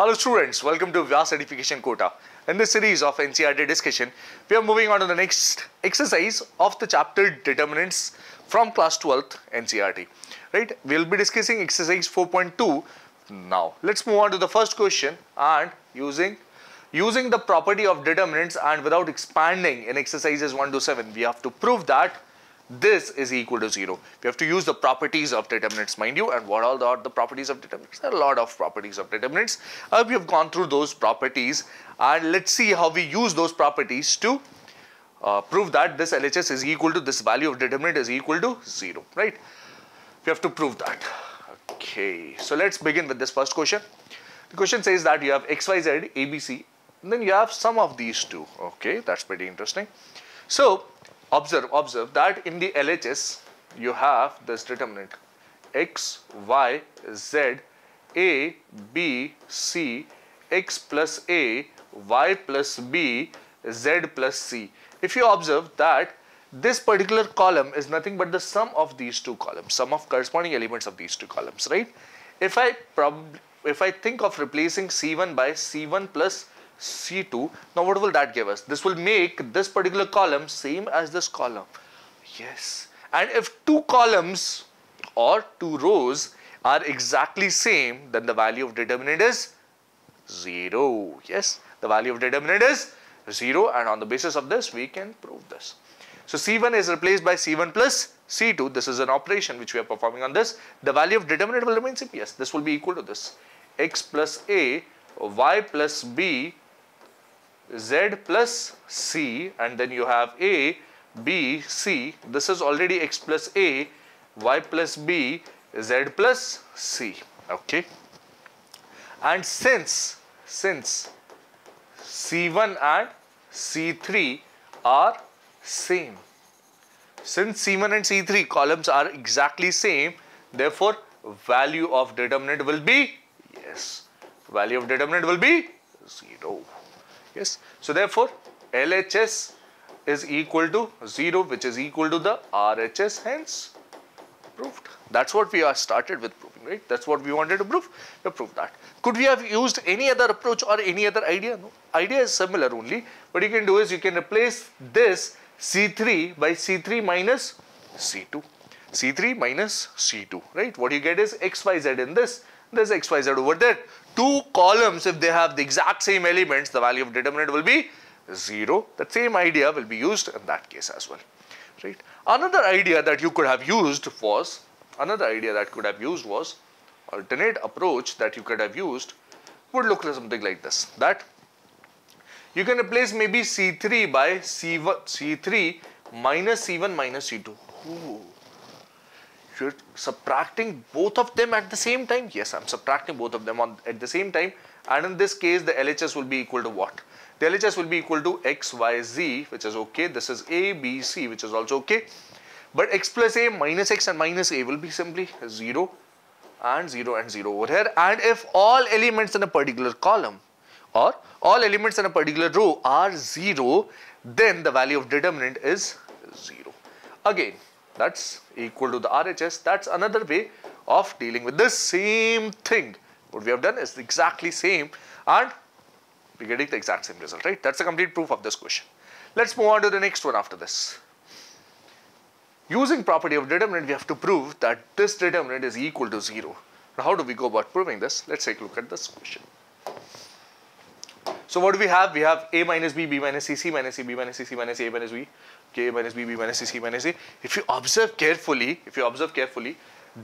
Hello students, welcome to Vyas Edification Kota. In this series of NCERT discussion, we are moving on to the next exercise of the chapter determinants from class 12th NCERT. Right, we'll be discussing exercise 4.2 now. Let's move on to the first question and using using the property of determinants and without expanding in exercises 1 to 7, we have to prove that this is equal to 0. We have to use the properties of determinants, mind you, and what all are the properties of determinants? There are a lot of properties of determinants. Uh, we have gone through those properties and let's see how we use those properties to uh, prove that this LHS is equal to this value of determinant is equal to 0, right? We have to prove that. Okay, so let's begin with this first question. The question says that you have XYZ, ABC, and then you have some of these two. Okay, that's pretty interesting. So, observe observe that in the LHS you have this determinant. X y z a b c x plus a y plus b z plus c. If you observe that this particular column is nothing but the sum of these two columns sum of corresponding elements of these two columns right? If i prob if i think of replacing c1 by c1 plus C2. Now what will that give us? This will make this particular column same as this column. Yes. And if two columns or two rows are exactly same, then the value of determinant is 0. Yes, the value of determinant is 0 and on the basis of this we can prove this. So C1 is replaced by C1 plus C2. This is an operation which we are performing on this. The value of determinant will remain same. Yes, this will be equal to this. x plus a, y plus b z plus c and then you have a, b, c. This is already x plus a, y plus b, z plus c. Okay. And since, since c1 and c3 are same, since c1 and c3 columns are exactly same, therefore value of determinant will be, yes, value of determinant will be 0. Yes. So therefore, LHS is equal to 0 which is equal to the RHS hence proved. That's what we are started with proving, right? That's what we wanted to prove. We proved that. Could we have used any other approach or any other idea? No. Idea is similar only. What you can do is you can replace this C3 by C3 minus C2. C3 minus C2, right? What you get is XYZ in this. There's XYZ over there two columns, if they have the exact same elements, the value of determinant will be 0. That same idea will be used in that case as well. Right. Another idea that you could have used was, another idea that could have used was, alternate approach that you could have used would look like something like this. That you can replace maybe C3 by C1, C3 minus C1 minus C2. Ooh you're subtracting both of them at the same time? Yes, I'm subtracting both of them on, at the same time. And in this case, the LHS will be equal to what? The LHS will be equal to x, y, z, which is okay. This is a, b, c, which is also okay. But x plus a minus x and minus a will be simply 0 and 0 and 0 over here. And if all elements in a particular column or all elements in a particular row are 0, then the value of determinant is 0. Again, that's equal to the RHS. That's another way of dealing with the same thing. What we have done is exactly same and we're getting the exact same result, right? That's a complete proof of this question. Let's move on to the next one after this. Using property of determinant, we have to prove that this determinant is equal to 0. Now, how do we go about proving this? Let's take a look at this question. So, what do we have? We have a minus b, b minus c, c minus c, b minus c, c minus a minus b k minus b, b minus c, c minus a. If you observe carefully, if you observe carefully,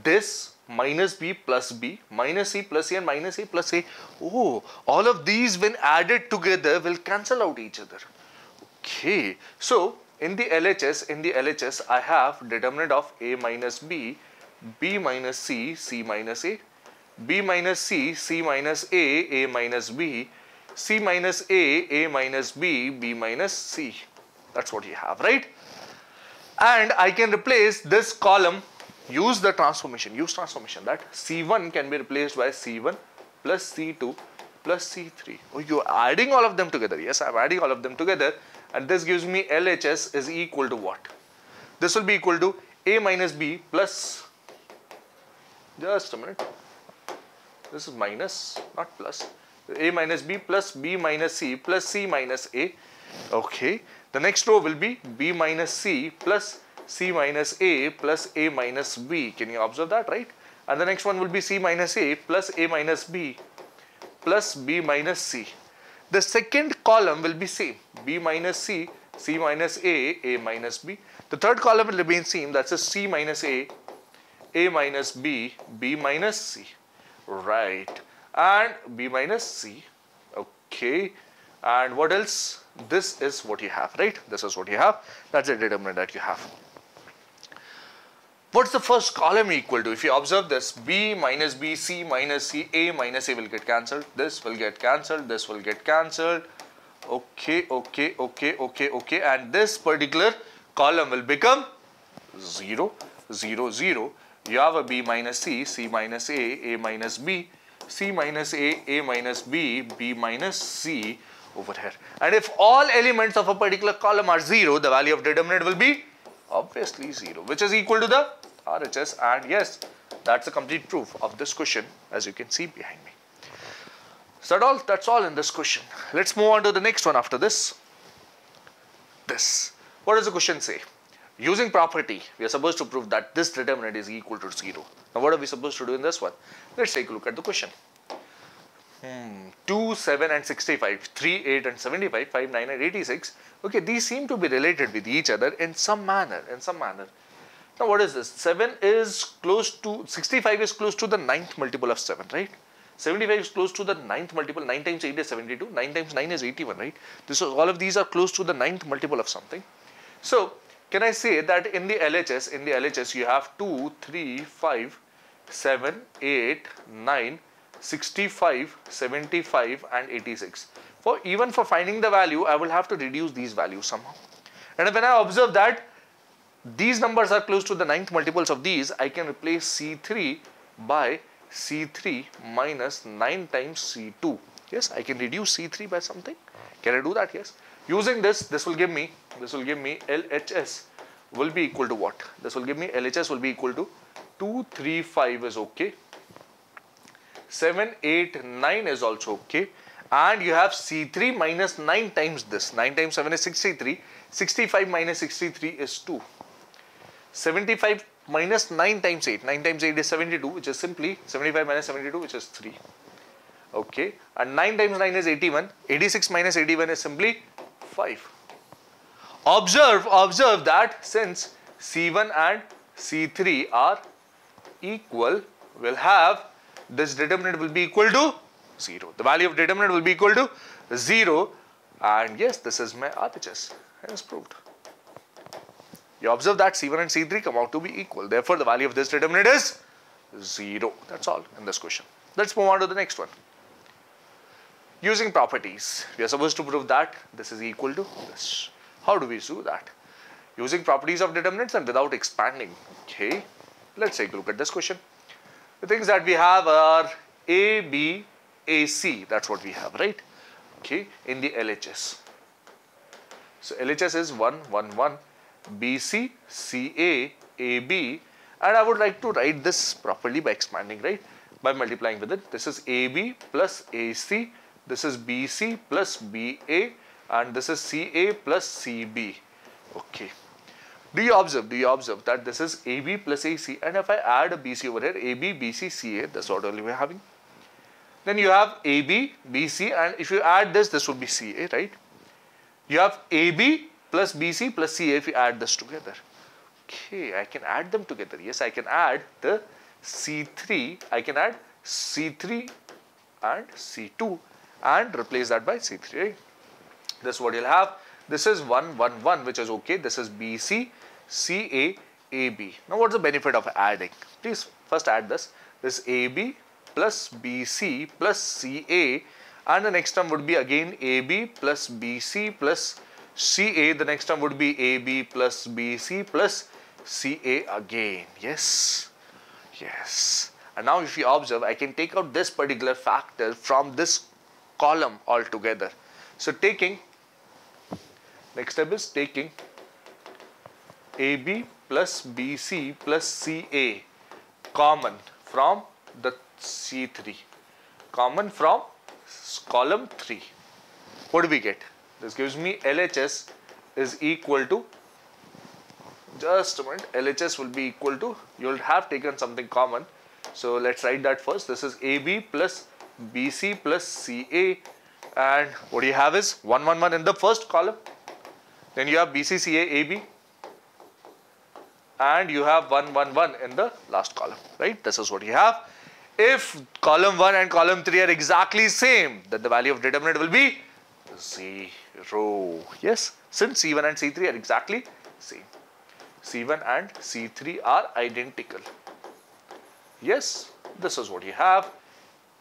this minus b plus b, minus c plus c and minus a plus a, oh, all of these when added together will cancel out each other. Okay, so in the LHS, in the LHS, I have determinant of a minus b, b minus c, c minus a, b minus c, c minus a, a minus b, c minus a, a minus b, b minus c. That's what you have, right? And I can replace this column, use the transformation, use transformation that C1 can be replaced by C1 plus C2 plus C3. Oh, you're adding all of them together. Yes, I'm adding all of them together. And this gives me LHS is equal to what? This will be equal to A minus B plus, just a minute. This is minus, not plus. A minus B plus B minus C plus C minus A. Okay. The next row will be B minus C plus C minus A plus A minus B. Can you observe that, right? And the next one will be C minus A plus A minus B plus B minus C. The second column will be same. B minus C, C minus A, A minus B. The third column will remain same. That's a C minus A, A minus B, B minus C. Right. And B minus C. Okay. And what else? This is what you have, right? This is what you have. That's the determinant that you have. What's the first column equal to? If you observe this, B minus B, C minus C, A minus A will get cancelled. This will get cancelled. This will get cancelled. Okay, okay, okay, okay, okay. And this particular column will become 0, 0, 0. You have a B minus C, C minus A, A minus B, C minus A, A minus B, B minus C over here. And if all elements of a particular column are 0, the value of determinant will be obviously 0, which is equal to the RHS. And yes, that's a complete proof of this question as you can see behind me. So that all, that's all in this question. Let's move on to the next one after this. This. What does the question say? Using property, we are supposed to prove that this determinant is equal to 0. Now what are we supposed to do in this one? Let's take a look at the question. Hmm. 2, 7 and 65, 3, 8 and 75, 5, 9 and 86. Okay, these seem to be related with each other in some manner, in some manner. Now what is this? 7 is close to, 65 is close to the ninth multiple of 7, right? 75 is close to the ninth multiple, 9 times 8 is 72, 9 times 9 is 81, right? This is, all of these are close to the ninth multiple of something. So, can I say that in the LHS, in the LHS you have 2, 3, 5, 7, 8, 9, 65, 75 and 86. For even for finding the value, I will have to reduce these values somehow. And when I observe that these numbers are close to the ninth multiples of these, I can replace C3 by C3 minus 9 times C2. Yes, I can reduce C3 by something. Can I do that? Yes. Using this, this will give me, this will give me LHS will be equal to what? This will give me LHS will be equal to 2, 3, 5 is okay. 7, 8, 9 is also okay. And you have C3 minus 9 times this. 9 times 7 is 63. 65 minus 63 is 2. 75 minus 9 times 8. 9 times 8 is 72, which is simply 75 minus 72, which is 3. Okay. And 9 times 9 is 81. 86 minus 81 is simply 5. Observe, observe that since C1 and C3 are equal, we'll have this determinant will be equal to 0. The value of determinant will be equal to 0 and yes, this is my RHS. It is proved. You observe that C1 and C3 come out to be equal. Therefore, the value of this determinant is 0. That's all in this question. Let's move on to the next one. Using properties, we are supposed to prove that this is equal to this. How do we do that? Using properties of determinants and without expanding. Okay, let's take a look at this question. The things that we have are A, B, A, C. That's what we have, right? Okay, in the LHS. So LHS is 1, 1, 1, BC, CA, AB, and I would like to write this properly by expanding, right? By multiplying with it. This is AB plus AC, this is BC plus BA, and this is CA plus CB. Okay. Do you observe? Do you observe that this is AB plus AC and if I add a BC over here, AB, BC, CA, that's what only we're having. Then you have AB, BC and if you add this, this would be CA, right? You have AB plus BC plus CA if you add this together. Okay, I can add them together. Yes, I can add the C3, I can add C3 and C2 and replace that by C3, right? This is what you'll have. This is 1, 1, 1 which is okay. This is BC, CA, AB. Now what's the benefit of adding? Please first add this. This AB plus BC plus CA and the next term would be again AB plus BC plus CA. The next term would be AB plus BC plus CA again. Yes. Yes. And now if you observe, I can take out this particular factor from this column altogether. So taking, next step is taking AB plus BC plus CA common from the C3. Common from column 3. What do we get? This gives me LHS is equal to just a minute LHS will be equal to you'll have taken something common so let's write that first this is AB plus BC plus CA and what you have is 111 in the first column then you have BC CA AB and you have 111 in the last column right? This is what you have. If column 1 and column 3 are exactly same then the value of determinant will be 0 yes since C1 and C3 are exactly same. C1 and C3 are identical. Yes this is what you have.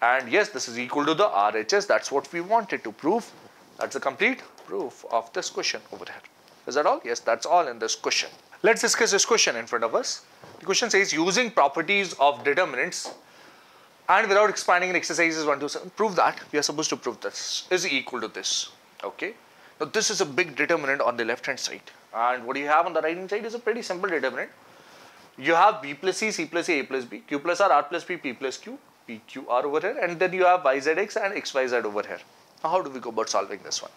And yes this is equal to the RHS that's what we wanted to prove. That's the complete proof of this question over here. Is that all? Yes that's all in this question let's discuss this question in front of us the question says using properties of determinants and without expanding in exercises 1 to 7 prove that we are supposed to prove this is equal to this okay now this is a big determinant on the left hand side and what you have on the right hand side is a pretty simple determinant you have b plus c, c plus a, a plus b, q plus r, r plus p, p plus q, p q r over here and then you have y z x and x y z over here. Now how do we go about solving this one?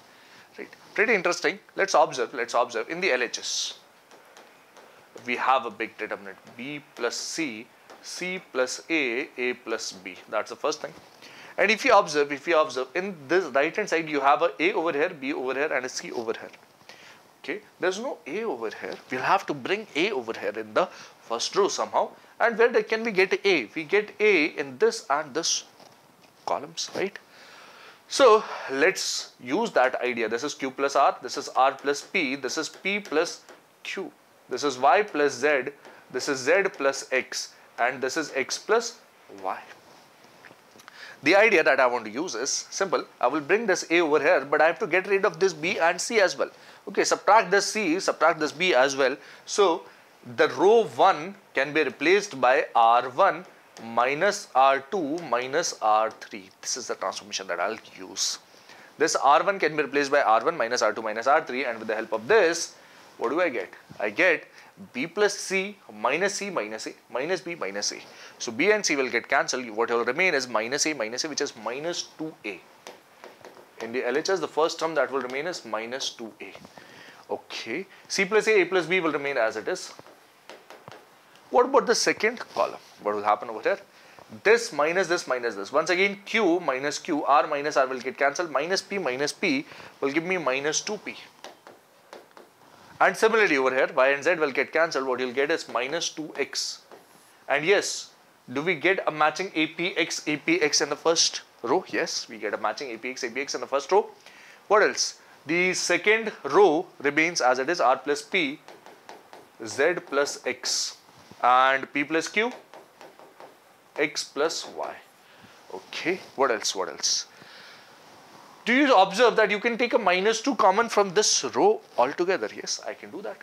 Right, pretty interesting. Let's observe, let's observe in the LHS. We have a big determinant. B plus c, c plus a, a plus b. That's the first thing. And if you observe, if you observe in this right hand side you have a a over here, b over here and a c over here. Okay? There's no a over here. We'll have to bring a over here in the first row somehow. And where can we get a? We get a in this and this columns right? So let's use that idea. This is q plus r this is r plus p this is p plus q this is y plus z this is z plus x and this is x plus y the idea that I want to use is simple. I will bring this A over here, but I have to get rid of this B and C as well. Okay, subtract this C, subtract this B as well. So, the row 1 can be replaced by R1 minus R2 minus R3. This is the transformation that I'll use. This R1 can be replaced by R1 minus R2 minus R3 and with the help of this, what do I get? I get B plus C minus C minus A minus B minus A. So B and C will get cancelled. What will remain is minus A minus A which is minus 2A. In the LHS, the first term that will remain is minus 2a. Okay. C plus A, A plus B will remain as it is. What about the second column? What will happen over here? This minus this minus this. Once again, Q minus Q, R minus R will get cancelled. Minus P minus P will give me minus 2P. And similarly over here, Y and Z will get cancelled. What you'll get is minus 2X. And yes, do we get a matching APX, APX in the first row. Yes, we get a matching APX, APX in the first row. What else? The second row remains as it is R plus P, Z plus X and P plus Q, X plus Y. Okay, what else, what else? Do you observe that you can take a minus 2 common from this row altogether? Yes, I can do that.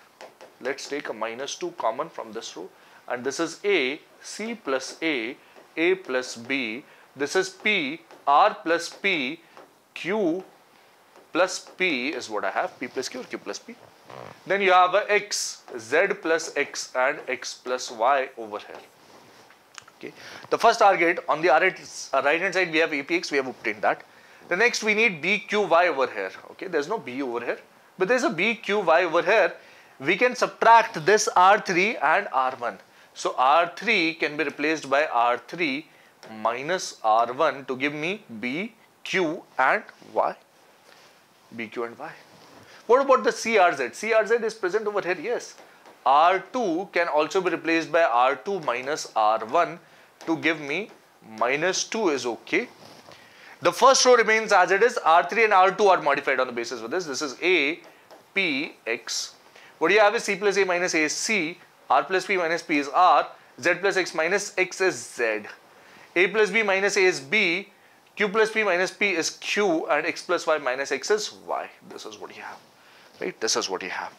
Let's take a minus 2 common from this row and this is A, C plus A, A plus B, this is P, R plus P, Q plus P is what I have, P plus Q or Q plus P. Then you have a X, Z plus X and X plus Y over here. Okay. The first target on the right hand side we have APX, we have obtained that. The next we need BQY over here. Okay, there's no B over here, but there's a BQY over here. We can subtract this R3 and R1. So R3 can be replaced by R3 minus R1 to give me B, Q and Y. B, Q and Y. What about the CRZ? CRZ is present over here, yes. R2 can also be replaced by R2 minus R1 to give me minus 2 is okay. The first row remains as it is. R3 and R2 are modified on the basis of this. This is A, P, X. What do you have is C plus A minus A is C. R plus P minus P is R. Z plus X minus X is Z a plus b minus a is b, q plus p minus p is q and x plus y minus x is y. This is what you have, right? This is what you have.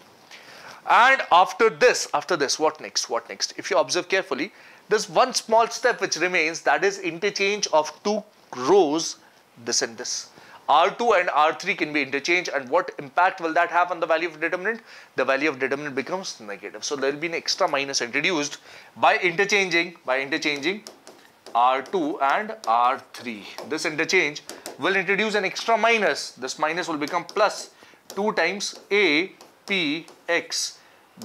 And after this, after this, what next? What next? If you observe carefully, there's one small step which remains that is interchange of two rows, this and this. R2 and R3 can be interchanged and what impact will that have on the value of determinant? The value of determinant becomes negative. So there will be an extra minus introduced by interchanging, by interchanging R2 and R3. This interchange will introduce an extra minus. This minus will become plus 2 times A, P, X,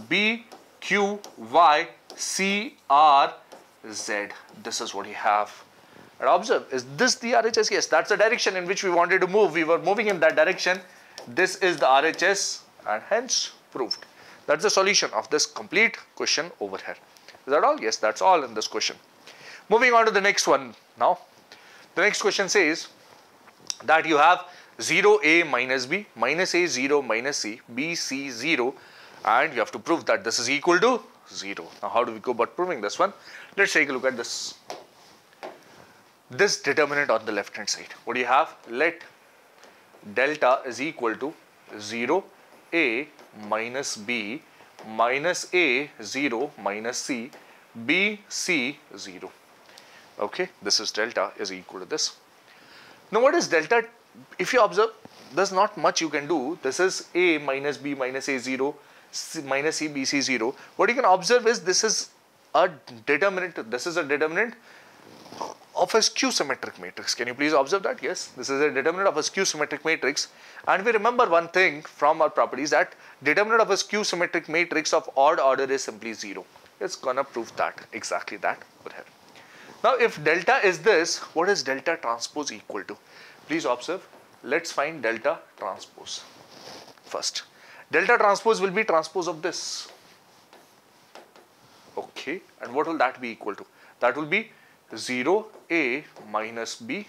B, Q, Y, C, R, Z. This is what you have. And observe, is this the RHS? Yes, that's the direction in which we wanted to move. We were moving in that direction. This is the RHS and hence proved. That's the solution of this complete question over here. Is that all? Yes, that's all in this question. Moving on to the next one now. The next question says that you have 0a minus b minus a 0 minus c b c 0 and you have to prove that this is equal to 0. Now how do we go about proving this one? Let's take a look at this. This determinant on the left hand side. What do you have? Let delta is equal to 0 a minus b minus a 0 minus c b c 0 okay this is delta is equal to this. Now what is delta? If you observe there's not much you can do. This is a minus b minus a 0 c, minus c b c 0 what you can observe is this is a determinant. This is a determinant of a skew symmetric matrix. Can you please observe that? Yes, this is a determinant of a skew symmetric matrix. And we remember one thing from our properties that determinant of a skew symmetric matrix of odd order is simply 0. It's gonna prove that, exactly that over here. Now if delta is this, what is delta transpose equal to? Please observe, let's find delta transpose first. Delta transpose will be transpose of this. Okay, and what will that be equal to? That will be 0 a minus b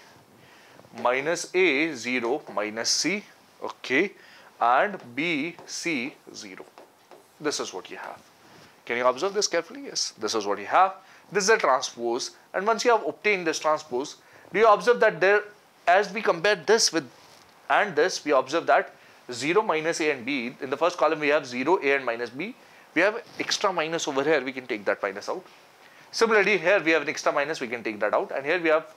minus a 0 minus c okay and b c 0 this is what you have. Can you observe this carefully? Yes this is what you have. This is a transpose and once you have obtained this transpose do you observe that there as we compare this with and this we observe that 0 minus a and b in the first column we have 0 a and minus b. We have extra minus over here we can take that minus out Similarly, here we have an extra minus, we can take that out. And here we have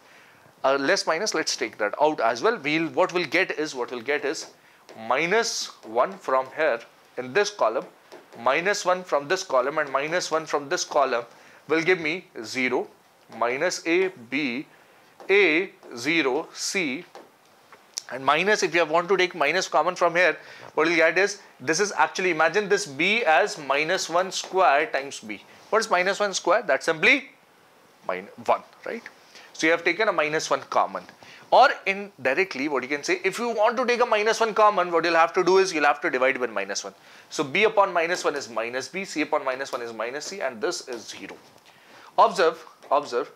a less minus, let's take that out as well. We'll, what we'll get is, what we'll get is minus 1 from here in this column, minus 1 from this column and minus 1 from this column will give me 0, minus a, b, a, 0, c and minus if you want to take minus common from here what you'll get is this is actually imagine this b as minus 1 square times b what is minus 1 square? That's simply minus 1, right? So you have taken a minus 1 common. Or indirectly, what you can say, if you want to take a minus 1 common, what you'll have to do is you'll have to divide by minus 1. So b upon minus 1 is minus b, c upon minus 1 is minus c, and this is 0. Observe, observe,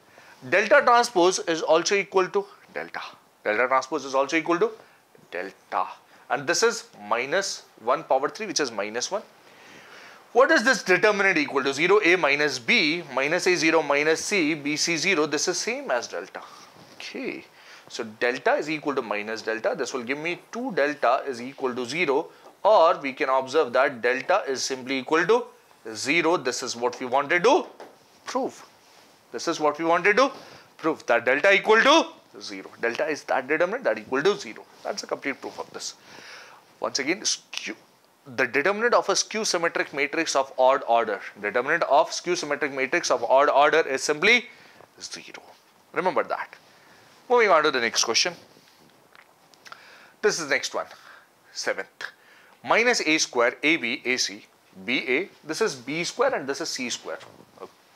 delta transpose is also equal to delta. Delta transpose is also equal to delta. And this is minus 1 power 3, which is minus 1 what is this determinant equal to? 0 a minus b minus a 0 minus c b c 0 this is same as delta. Okay. So delta is equal to minus delta. This will give me 2 delta is equal to 0 or we can observe that delta is simply equal to 0. This is what we wanted to do. prove. This is what we wanted to do prove that delta equal to 0. Delta is that determinant that equal to 0. That's a complete proof of this. Once again, the determinant of a skew symmetric matrix of odd order, determinant of skew symmetric matrix of odd order is simply 0. Remember that. Moving on to the next question. This is next Seventh. Minus a square, ab, ac, ba. This is b square and this is c square.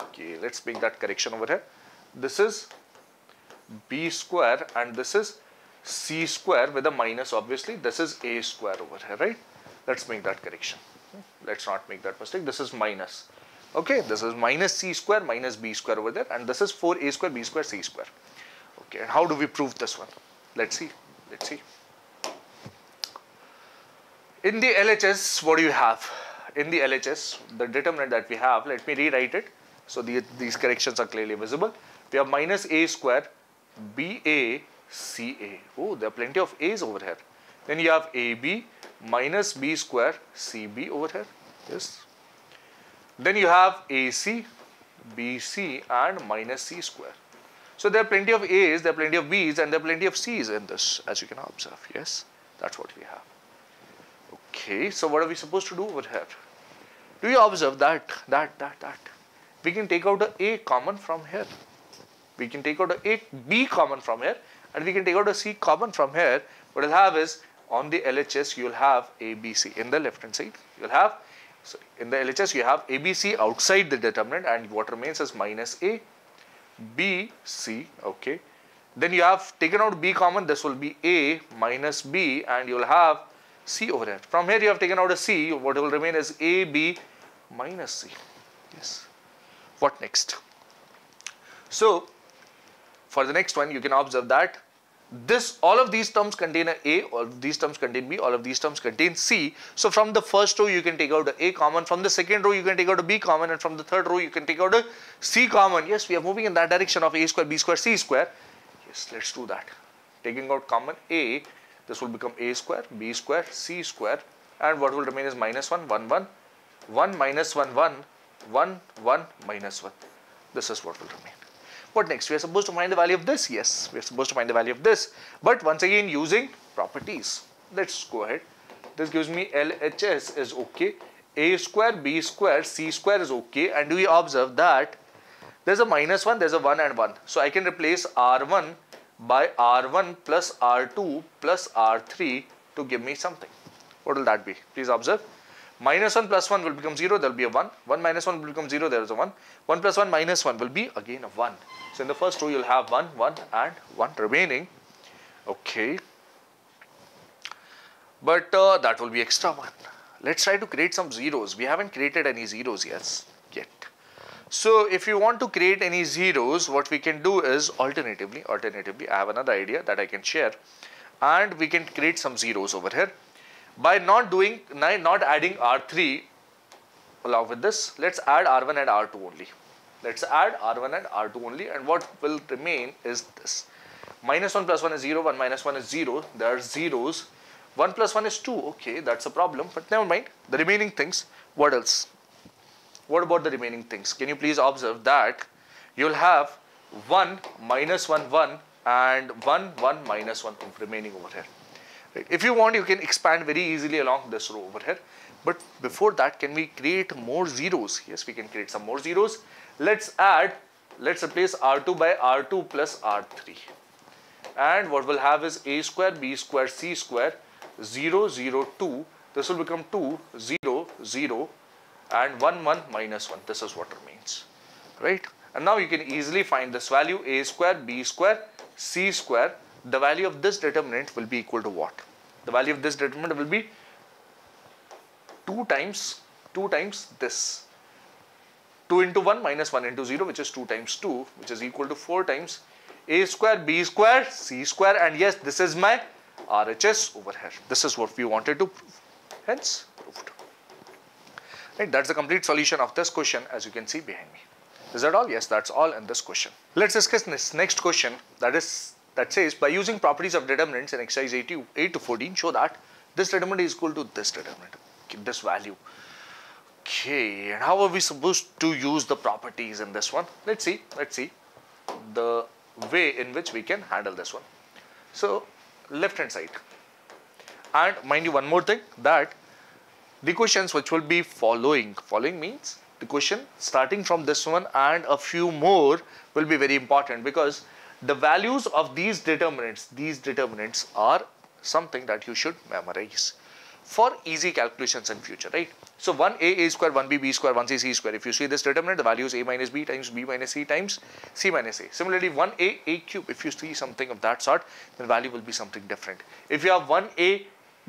Okay, let's make that correction over here. This is b square and this is c square with a minus obviously. This is a square over here, right? Let's make that correction. Let's not make that mistake. This is minus. Okay, this is minus c square minus b square over there and this is 4a square b square c square. Okay, and how do we prove this one? Let's see. Let's see. In the LHS, what do you have? In the LHS, the determinant that we have, let me rewrite it. So the, these corrections are clearly visible. We have minus a square ba ca. Oh, there are plenty of a's over here. Then you have ab minus b square cb over here. Yes. Then you have AC, BC and minus C square. So there are plenty of A's, there are plenty of B's and there are plenty of C's in this as you can observe. Yes, that's what we have. Okay, so what are we supposed to do over here? Do you observe that, that, that, that? We can take out a A common from here. We can take out a, B common from here and we can take out a C common from here. What we'll have is on the LHS you'll have ABC in the left hand side. You'll have so in the LHS you have ABC outside the determinant and what remains is minus A, B, C. Okay. Then you have taken out B common. This will be A minus B and you will have C over here. From here you have taken out a C. What will remain is A, B minus C. Yes. What next? So for the next one you can observe that this all of these terms contain a A, all of these terms contain B, all of these terms contain C. So from the first row you can take out a common, from the second row you can take out a B common and from the third row you can take out a C common. Yes, we are moving in that direction of A square, B square, C square. Yes, let's do that. Taking out common A, this will become A square, B square, C square and what will remain is minus 1, 1, 1, 1 minus 1, 1, 1, 1 minus 1. This is what will remain. What next? We are supposed to find the value of this. Yes, we are supposed to find the value of this. But once again using properties. Let's go ahead. This gives me LHS is okay. A square, B square, C square is okay. And we observe that there's a minus 1, there's a 1 and 1. So I can replace R1 by R1 plus R2 plus R3 to give me something. What will that be? Please observe. Minus 1 plus 1 will become 0, there will be a 1. 1 minus 1 will become 0, there is a 1. 1 plus 1 minus 1 will be again a 1. So in the first row you'll have 1, 1 and 1 remaining. Okay. But uh, that will be extra 1. Let's try to create some zeros. We haven't created any zeros yet. yet. So if you want to create any zeros, what we can do is alternatively, alternatively, I have another idea that I can share and we can create some zeros over here. By not doing, not adding R3 along with this, let's add R1 and R2 only. Let's add R1 and R2 only and what will remain is this. Minus 1 plus 1 is 0, 1 minus 1 is 0. There are zeros. 1 plus 1 is 2. Okay, that's a problem. But never mind. The remaining things, what else? What about the remaining things? Can you please observe that you'll have 1 minus 1, 1 and 1, 1 minus 1 remaining over here. If you want, you can expand very easily along this row over here. But before that, can we create more zeros? Yes, we can create some more zeros. Let's add, let's replace R2 by R2 plus R3. And what we'll have is A square, B square, C square, 0, 0, 2. This will become 2, 0, 0 and 1, 1 minus 1. This is what remains, right? And now you can easily find this value A square, B square, C square. The value of this determinant will be equal to what? The value of this determinant will be 2 times 2 times this 2 into 1 minus 1 into 0 which is 2 times 2 which is equal to 4 times a square b square c square and yes this is my RHS over here. This is what we wanted to prove. Hence proved. Right, that's the complete solution of this question as you can see behind me. Is that all? Yes, that's all in this question. Let's discuss this next question that is that says by using properties of determinants in exercise 8 to, 8 to 14 show that this determinant is equal to this determinant, this value. Okay, and how are we supposed to use the properties in this one? Let's see, let's see the way in which we can handle this one. So, left hand side. And mind you one more thing that the questions which will be following, following means the question starting from this one and a few more will be very important because the values of these determinants, these determinants are something that you should memorize for easy calculations in future, right? So 1a a square, 1b b square, 1c c square. If you see this determinant, the value is a minus b times b minus c times c minus a. Similarly, 1a a cube, if you see something of that sort, then value will be something different. If you have 1a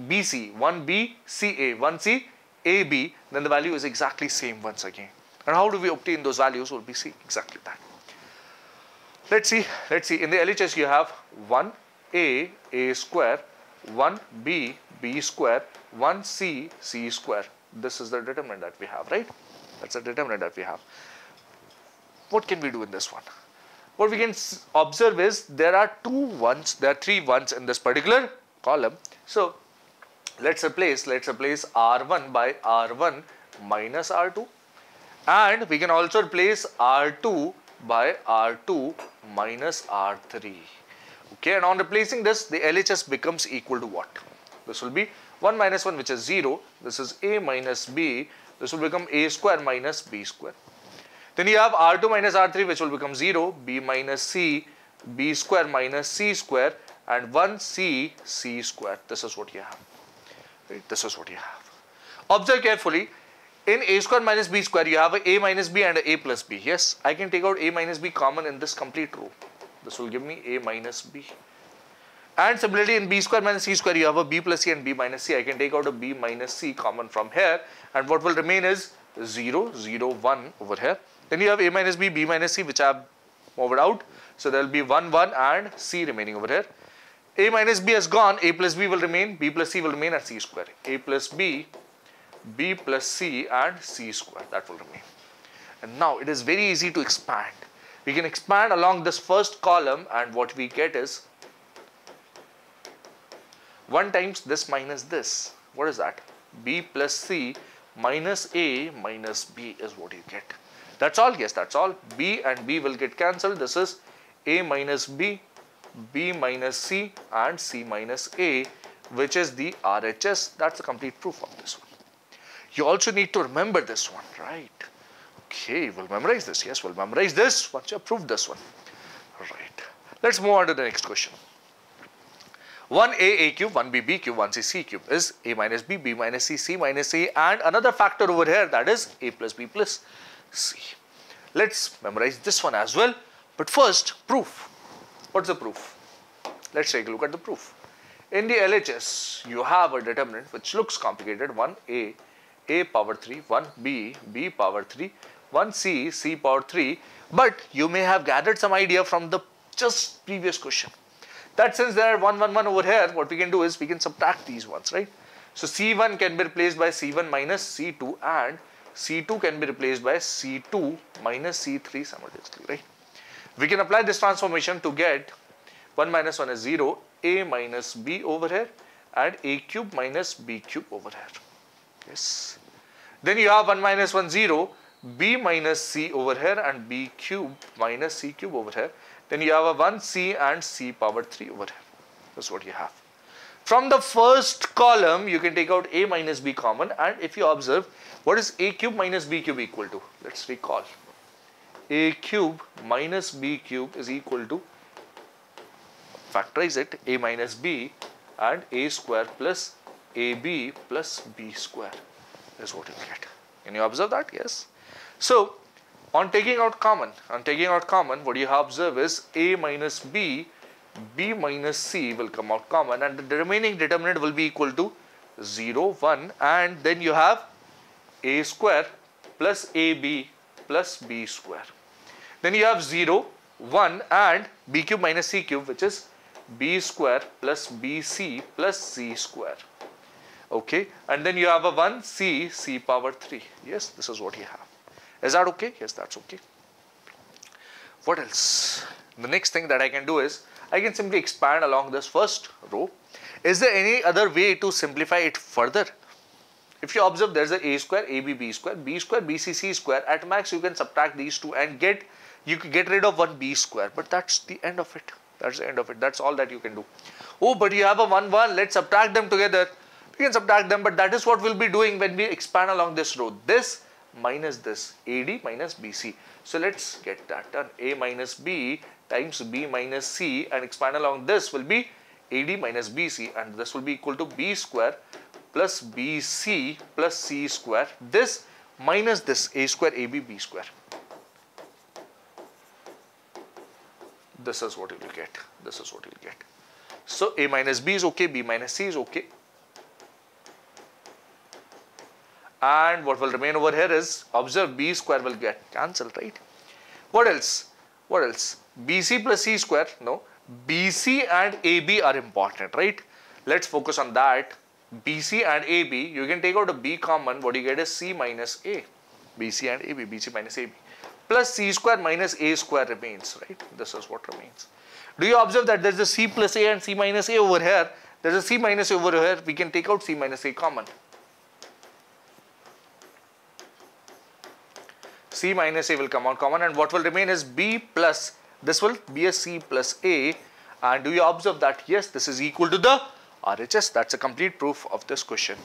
bc, 1b ca, 1c ab, then the value is exactly same once again. And how do we obtain those values? We'll be seeing exactly that. Let's see, let's see. In the LHS, you have 1a a square, 1b b square 1c c square. This is the determinant that we have, right? That's the determinant that we have. What can we do in this one? What we can observe is there are two ones, there are three ones in this particular column. So let's replace, let's replace R1 by R1 minus R2 and we can also replace R2 by R2 minus R3. Okay, and on replacing this, the LHS becomes equal to what? This will be 1 minus 1 which is 0. This is a minus b. This will become a square minus b square. Then you have r2 minus r3 which will become 0. b minus c b square minus c square and 1 c c square. This is what you have. This is what you have. Observe carefully. In a square minus b square, you have a a minus b and a a plus b. Yes, I can take out a minus b common in this complete row. This will give me a minus b. And similarly in b square minus c square you have a b plus c and b minus c. I can take out a b minus c common from here and what will remain is 0, 0, 1 over here. Then you have a minus b, b minus c which I have moved out. So there will be 1, 1 and c remaining over here. a minus b has gone, a plus b will remain, b plus c will remain at c square. a plus b, b plus c and c square that will remain. And now it is very easy to expand. We can expand along this first column and what we get is 1 times this minus this. What is that? b plus c minus a minus b is what you get. That's all. Yes, that's all. b and b will get cancelled. This is a minus b, b minus c and c minus a which is the RHS. That's the complete proof of this one. You also need to remember this one, right? Okay, we'll memorize this. Yes, we'll memorize this once you prove this one. Right. Let's move on to the next question. 1a a cube, 1b b cube, 1c c cube is a minus b, b minus c, c minus a and another factor over here that is a plus b plus c. Let's memorize this one as well. But first, proof. What's the proof? Let's take a look at the proof. In the LHS, you have a determinant which looks complicated 1a, a power 3, 1b, b power 3, 1c, c power 3 but you may have gathered some idea from the just previous question that since there are 1, 1, 1 over here, what we can do is we can subtract these ones, right? So C1 can be replaced by C1 minus C2 and C2 can be replaced by C2 minus C3 simultaneously, right? We can apply this transformation to get 1 minus 1 is 0, A minus B over here and A cube minus B cube over here. Yes. Then you have 1 minus 1, 0, B minus C over here and B cube minus C cube over here then you have a 1c and c power 3 over here. That's what you have. From the first column, you can take out a minus b common and if you observe, what is a cube minus b cube equal to? Let's recall. a cube minus b cube is equal to, factorize it, a minus b and a square plus ab plus b square is what you get. Can you observe that? Yes. So, on taking out common, on taking out common, what you observe is a minus b, b minus c will come out common and the remaining determinant will be equal to 0, 1 and then you have a square plus ab plus b square. Then you have 0, 1 and b cube minus c cube which is b square plus bc plus c square. Okay, and then you have a 1 c c power 3. Yes, this is what you have. Is that okay? Yes, that's okay. What else? The next thing that I can do is, I can simply expand along this first row. Is there any other way to simplify it further? If you observe there is a a square, a b b square, b square, bc, c square. At max you can subtract these two and get, you can get rid of one b square. But that's the end of it. That's the end of it. That's all that you can do. Oh, but you have a 1, 1. Let's subtract them together. You can subtract them, but that is what we'll be doing when we expand along this row. This minus this AD minus BC. So let's get that done. A minus B times B minus C and expand along this will be AD minus BC and this will be equal to B square plus BC plus C square. This minus this A square AB B square. This is what you will get. This is what you will get. So A minus B is okay, B minus C is okay. And what will remain over here is observe b square will get cancelled right? What else? What else? Bc plus c square no. Bc and ab are important right? Let's focus on that. Bc and ab you can take out a b common. What you get is c minus a. Bc and ab bc minus ab plus c square minus a square remains right? This is what remains. Do you observe that there's a c plus a and c minus a over here? There's a c minus a over here. We can take out c minus a common C minus A will come out common and what will remain is B plus, this will be a C plus A and do you observe that yes this is equal to the RHS that's a complete proof of this question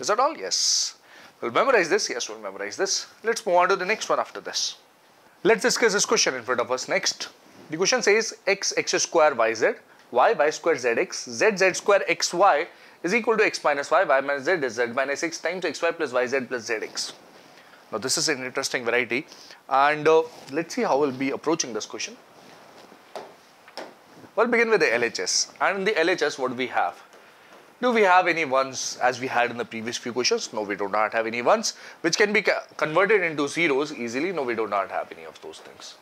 Is that all? Yes. We'll memorize this. Yes, we'll memorize this. Let's move on to the next one after this. Let's discuss this question in front of us next. The question says x x square y y square zx, z z square xy is equal to x minus y, y minus z is z minus x times xy plus yz plus zx. Now this is an interesting variety and uh, let's see how we'll be approaching this question. We'll begin with the LHS and in the LHS what do we have? Do we have any ones as we had in the previous few questions? No, we do not have any ones which can be converted into zeros easily. No, we do not have any of those things.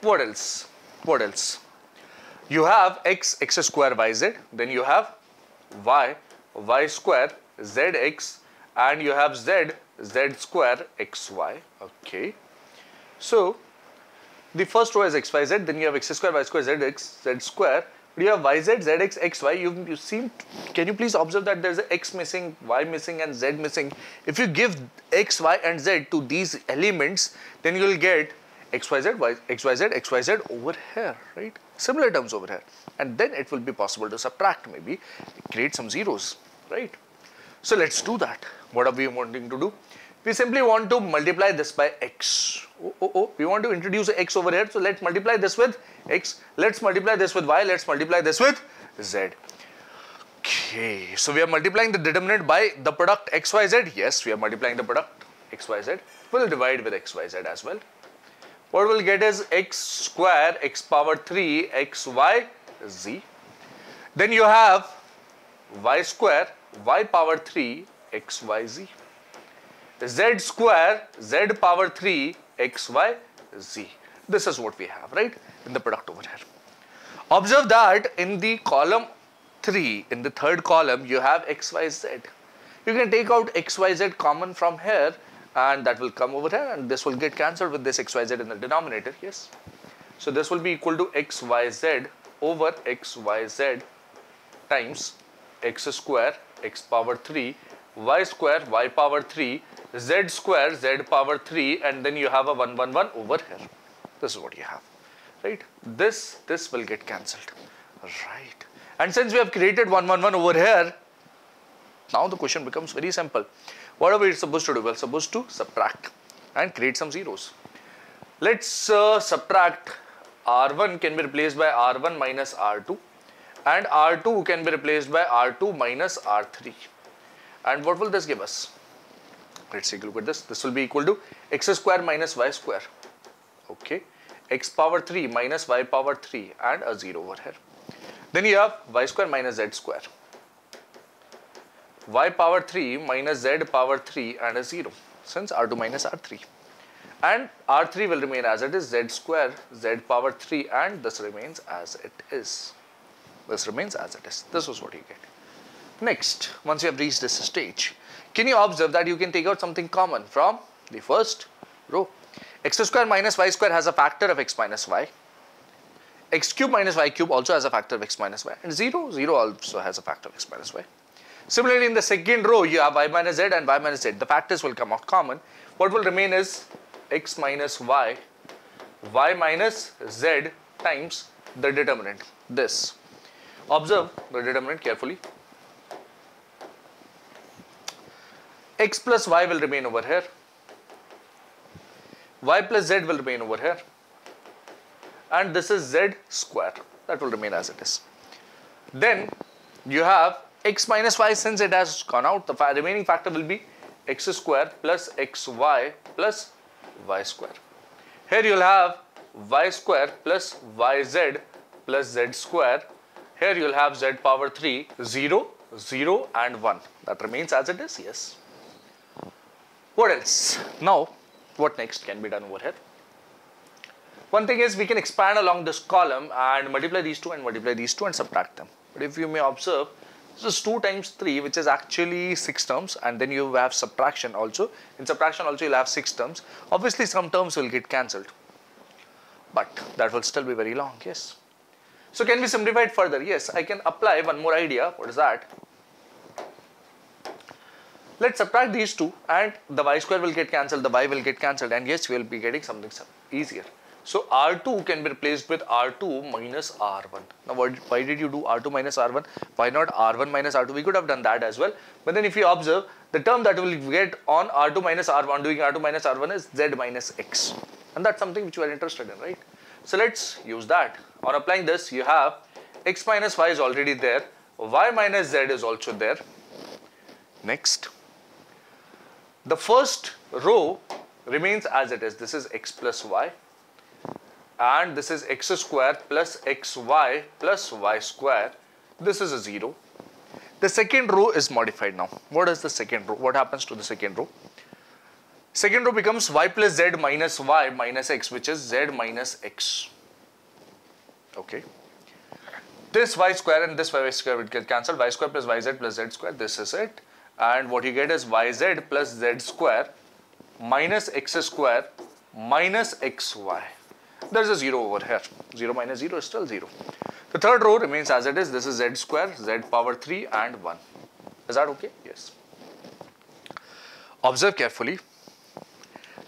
What else? What else? You have x, x square, yz. Then you have y, y square, zx. And you have z, z square, xy. Okay. So, the first row is x, y, z. Then you have x square, y square, zx, z square you have yz, zx, xy. You, you seem, can you please observe that there's a x missing, y missing and z missing. If you give x, y and z to these elements, then you will get xyz, xyz, xyz over here, right? Similar terms over here. And then it will be possible to subtract maybe, create some zeros, right? So let's do that. What are we wanting to do? We simply want to multiply this by x. Oh, oh, oh. We want to introduce x over here. So let's multiply this with x. Let's multiply this with y. Let's multiply this with z. Okay. So we are multiplying the determinant by the product xyz. Yes, we are multiplying the product xyz. We'll divide with xyz as well. What we'll get is x square x power 3 xy z. Then you have y square y power 3 xyz z square z power 3 x y z. This is what we have, right, in the product over here. Observe that in the column 3, in the third column, you have x, y, z. You can take out x, y, z common from here and that will come over here and this will get cancelled with this x, y, z in the denominator, yes. So this will be equal to x, y, z over x, y, z times x square x power 3 y square y power 3 z square z power 3 and then you have a 1 1 1 over here. This is what you have, right? This, this will get cancelled, right? And since we have created 1 1 1 over here, now the question becomes very simple. What are we supposed to do? We're supposed to subtract and create some zeros. Let's uh, subtract R1 can be replaced by R1 minus R2 and R2 can be replaced by R2 minus R3. And what will this give us? Let's take a look at this. This will be equal to x square minus y square. Okay. x power 3 minus y power 3 and a 0 over here. Then you have y square minus z square. y power 3 minus z power 3 and a 0 since r2 minus r3. And r3 will remain as it is z square z power 3 and this remains as it is. This remains as it is. This is what you get. Next, once you have reached this stage, can you observe that you can take out something common from the first row? x square minus y square has a factor of x minus y. x cube minus y cube also has a factor of x minus y. And 0, 0 also has a factor of x minus y. Similarly, in the second row, you have y minus z and y minus z. The factors will come out common. What will remain is x minus y, y minus z times the determinant, this. Observe the determinant carefully. x plus y will remain over here. y plus z will remain over here. And this is z square. That will remain as it is. Then you have x minus y since it has gone out. The remaining factor will be x square plus xy plus y square. Here you will have y square plus yz plus z square. Here you will have z power 3, 0, 0 and 1. That remains as it is, yes. What else? Now, what next can be done over here? One thing is we can expand along this column and multiply these two and multiply these two and subtract them. But if you may observe, this is 2 times 3 which is actually 6 terms and then you have subtraction also. In subtraction also you'll have 6 terms. Obviously some terms will get cancelled. But that will still be very long, yes. So can we simplify it further? Yes, I can apply one more idea. What is that? Let's subtract these two and the y square will get cancelled, the y will get cancelled and yes, we will be getting something easier. So R2 can be replaced with R2 minus R1. Now why did you do R2 minus R1? Why not R1 minus R2? We could have done that as well. But then if you observe, the term that will get on R2 minus R1, doing R2 minus R1 is Z minus X. And that's something which we are interested in, right? So let's use that. On applying this, you have x minus y is already there, y minus z is also there. Next, the first row remains as it is. This is x plus y and this is x square plus xy plus y square. This is a 0. The second row is modified now. What is the second row? What happens to the second row? Second row becomes y plus z minus y minus x which is z minus x. Okay. This y square and this y square will get cancelled. y square plus yz plus z square. This is it. And what you get is yz plus z square minus x square minus xy. There's a 0 over here. 0 minus 0 is still 0. The third row remains as it is. This is z square, z power 3 and 1. Is that okay? Yes. Observe carefully.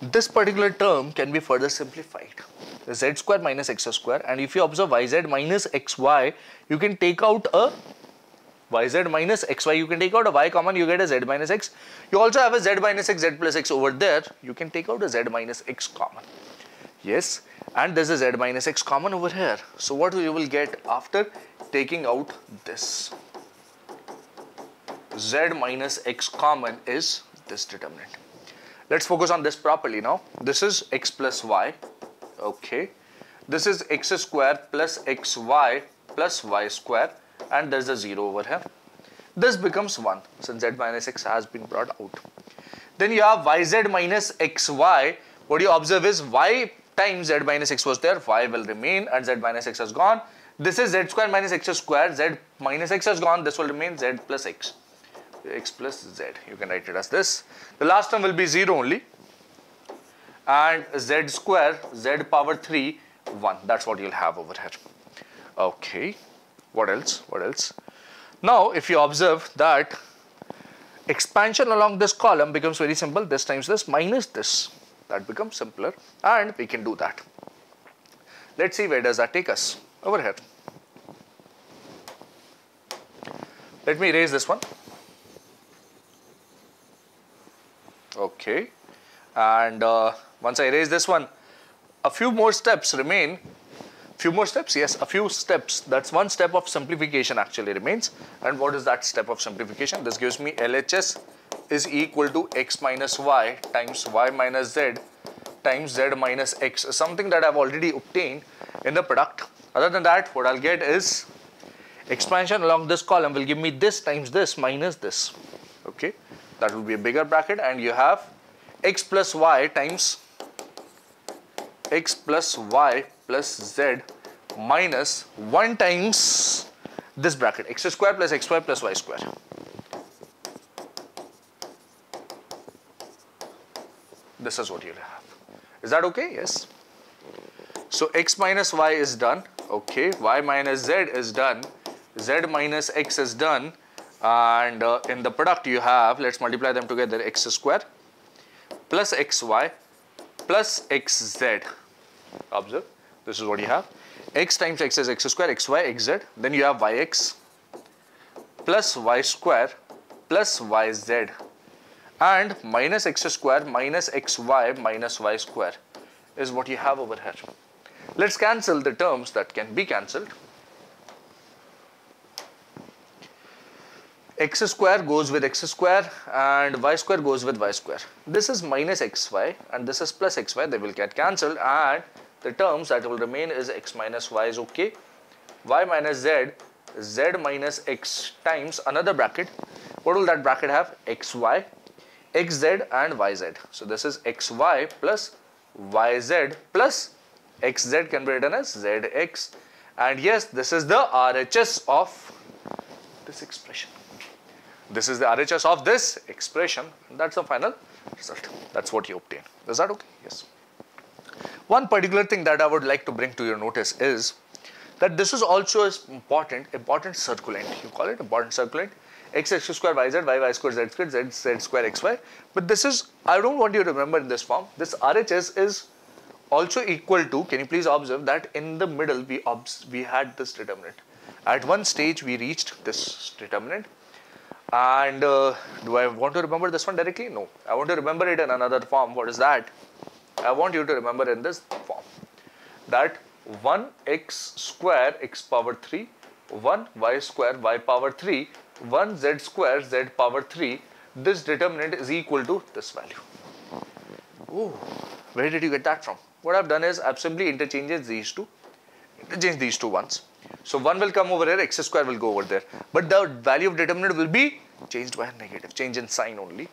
This particular term can be further simplified. z square minus x square and if you observe yz minus xy, you can take out a yz minus xy, you can take out a y common, you get a z minus x. You also have a z minus x, z plus x over there, you can take out a z minus x common. Yes, and there's a z minus x common over here. So what you will get after taking out this? z minus x common is this determinant. Let's focus on this properly now. This is x plus y. Okay. This is x square plus xy plus y square and there's a 0 over here. This becomes 1 since z minus x has been brought out. Then you have yz minus xy. What you observe is y times z minus x was there, y will remain and z minus x has gone. This is z square minus x square, z minus x has gone, this will remain z plus x, x plus z. You can write it as this. The last term will be 0 only and z square, z power 3, 1. That's what you'll have over here. Okay, what else, what else? Now, if you observe that expansion along this column becomes very simple, this times this minus this that becomes simpler and we can do that. Let's see where does that take us over here. Let me erase this one. Okay, and uh, once I erase this one, a few more steps remain. Few more steps, yes, a few steps. That's one step of simplification actually remains. And what is that step of simplification? This gives me LHS is equal to x minus y times y minus z times z minus x, something that I've already obtained in the product. Other than that, what I'll get is expansion along this column will give me this times this minus this. Okay, that will be a bigger bracket and you have x plus y times x plus y plus z minus 1 times this bracket x square plus xy plus y square. This is what you'll have. Is that okay? Yes. So x minus y is done. Okay. y minus z is done. z minus x is done. And uh, in the product you have, let's multiply them together, x square plus xy plus xz. Observe, this is what you have. x times x is x square, xy, xz. Then you have yx plus y square plus yz and minus x square minus xy minus y square is what you have over here. Let's cancel the terms that can be cancelled. X square goes with x square and y square goes with y square. This is minus xy and this is plus xy. They will get cancelled and the terms that will remain is x minus y is okay. y minus z, z minus x times another bracket. What will that bracket have? xy xz and yz. So this is xy plus yz plus xz can be written as zx and yes this is the RHS of this expression. This is the RHS of this expression that's the final result. That's what you obtain. Is that okay? Yes. One particular thing that I would like to bring to your notice is that this is also important, important circulant. You call it important circulant x x square y z y y square z square z z square x y. But this is, I don't want you to remember in this form, this RHS is also equal to, can you please observe that in the middle we, we had this determinant. At one stage we reached this determinant and uh, do I want to remember this one directly? No. I want to remember it in another form. What is that? I want you to remember in this form that 1 x square x power 3, 1 y square y power 3, 1 z square z power 3. This determinant is equal to this value. Oh, where did you get that from? What I've done is I've simply interchanged these two, interchanged these two ones. So 1 will come over here, x square will go over there. But the value of determinant will be changed by a negative, change in sign only.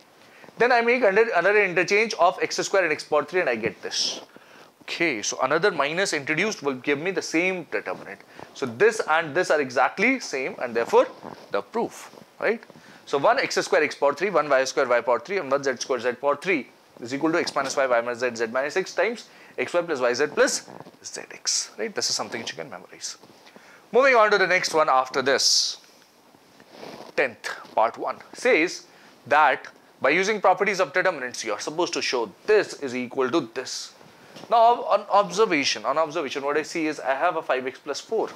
Then I make another interchange of x square and x power 3 and I get this. Okay, so another minus introduced will give me the same determinant. So this and this are exactly same and therefore the proof, right? So 1 x square x power 3, 1 y square y power 3 and 1 z square z power 3 is equal to x minus y, y minus z, z minus 6 times xy plus yz plus zx, right? This is something which you can memorize. Moving on to the next one after this, 10th part 1 says that by using properties of determinants you are supposed to show this is equal to this now on observation, on observation what I see is I have a 5x plus 4.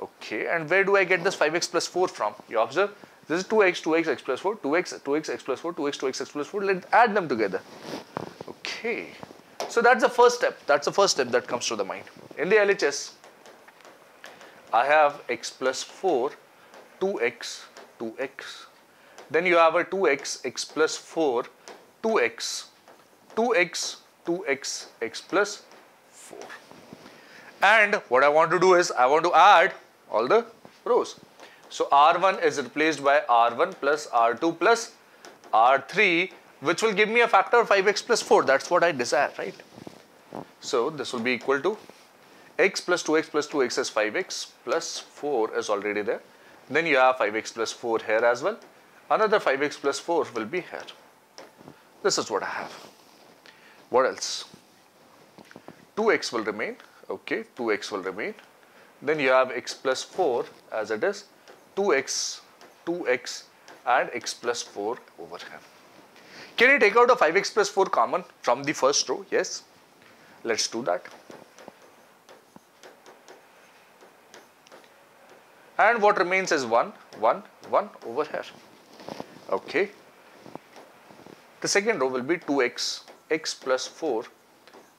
Okay, and where do I get this 5x plus 4 from? You observe, this is 2x, 2x, x plus 4, 2x, 2x, x plus 4, 2x, 2x, x plus 4. Let's add them together. Okay, so that's the first step. That's the first step that comes to the mind. In the LHS, I have x plus 4, 2x, 2x. Then you have a 2x, x plus 4, 2x, 2x, 2x x plus 4. And what I want to do is I want to add all the rows. So R1 is replaced by R1 plus R2 plus R3 which will give me a factor of 5x plus 4. That's what I desire, right? So this will be equal to x plus 2x plus 2x is 5x plus 4 is already there. Then you have 5x plus 4 here as well. Another 5x plus 4 will be here. This is what I have. What else? 2x will remain, okay, 2x will remain. Then you have x plus 4 as it is, 2x, 2x and x plus 4 over here. Can you take out a 5x plus 4 common from the first row? Yes. Let's do that. And what remains is 1, 1, 1 over here. Okay. The second row will be 2x x plus 4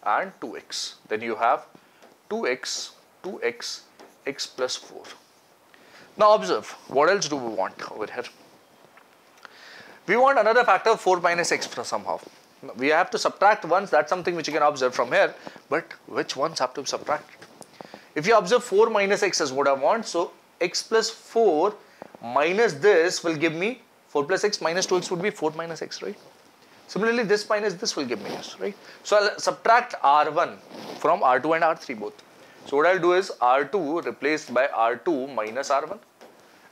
and 2x. Then you have 2x, 2x, x plus 4. Now observe, what else do we want over here? We want another factor of 4 minus x somehow. We have to subtract ones, that's something which you can observe from here, but which ones have to be subtracted? If you observe 4 minus x is what I want, so x plus 4 minus this will give me 4 plus x minus 2x would be 4 minus x, right? Similarly, this minus this will give me s, right? So I'll subtract R1 from R2 and R3 both. So what I'll do is R2 replaced by R2 minus R1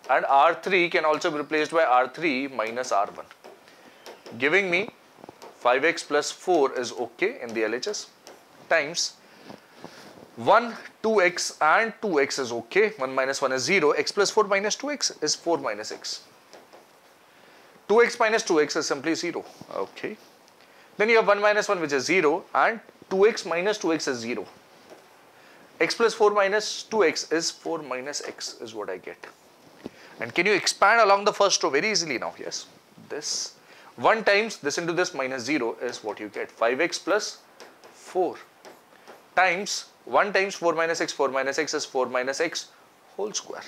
and R3 can also be replaced by R3 minus R1 giving me 5x plus 4 is okay in the LHS times 1, 2x and 2x is okay, 1 minus 1 is 0, x plus 4 minus 2x is 4 minus x. 2x minus 2x is simply 0. Okay. Then you have 1 minus 1 which is 0 and 2x minus 2x is 0. x plus 4 minus 2x is 4 minus x is what I get. And can you expand along the first row very easily now? Yes. This 1 times this into this minus 0 is what you get 5x plus 4 times 1 times 4 minus x 4 minus x is 4 minus x whole square.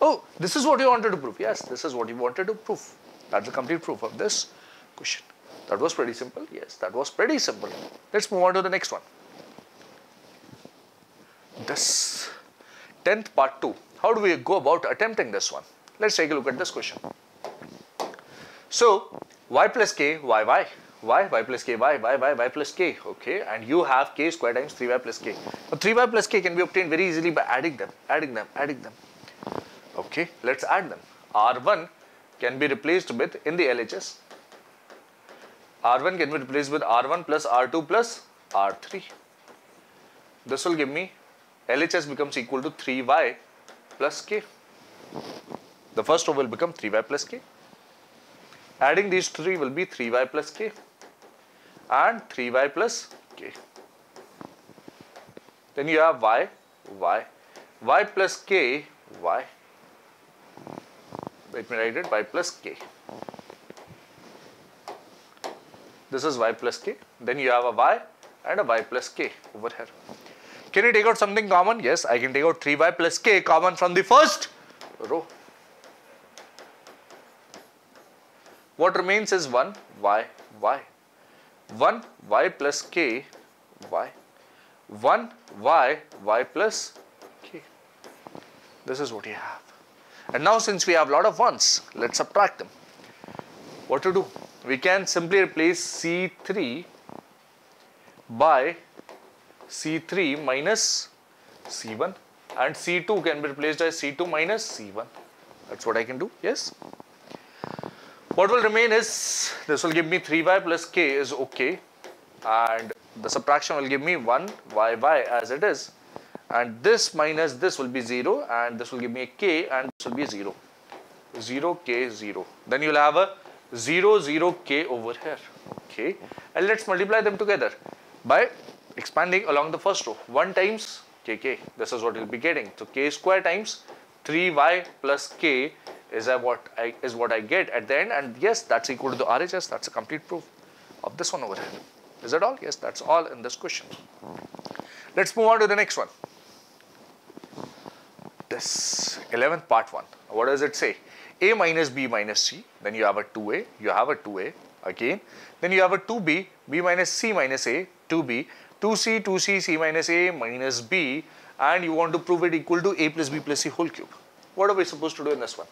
Oh, this is what you wanted to prove. Yes, this is what you wanted to prove. That's the complete proof of this question. That was pretty simple. Yes, that was pretty simple. Let's move on to the next one. This 10th part 2. How do we go about attempting this one? Let's take a look at this question. So, y plus k, y, y, y, y plus k, y, y, y, y plus k, okay, and you have k square times 3y plus k. Now, 3y plus k can be obtained very easily by adding them, adding them, adding them. Okay, let's add them. R1 can be replaced with in the LHS. R1 can be replaced with R1 plus R2 plus R3. This will give me LHS becomes equal to 3y plus k. The first row will become 3y plus k. Adding these three will be 3y plus k and 3y plus k. Then you have y, y, y plus k, y let me write it y plus k. This is y plus k. Then you have a y and a y plus k over here. Can you take out something common? Yes, I can take out 3y plus k common from the first row. What remains is 1 y y. 1 y plus k y. 1 y y plus k. This is what you have. And now since we have a lot of 1s, let's subtract them. What to do? We can simply replace C3 by C3 minus C1 and C2 can be replaced by C2 minus C1. That's what I can do, yes. What will remain is, this will give me 3y plus k is okay. And the subtraction will give me 1 y y as it is. And this minus this will be 0 and this will give me a k and this will be 0. 0 k 0. Then you will have a 0 0 k over here. Okay. And let's multiply them together by expanding along the first row. 1 times kk this is what you'll be getting. So k square times 3y plus k is what I is what I get at the end? And yes that's equal to the RHS that's a complete proof of this one over here. Is that all? Yes that's all in this question. Let's move on to the next one. This 11th part 1 what does it say? A minus b minus c. Then you have a 2a you have a 2a again. Then you have a 2b b. Minus c minus a 2b 2c 2c c minus a minus b. And you want to prove it equal to a plus b plus c whole cube. What are we supposed to do in this one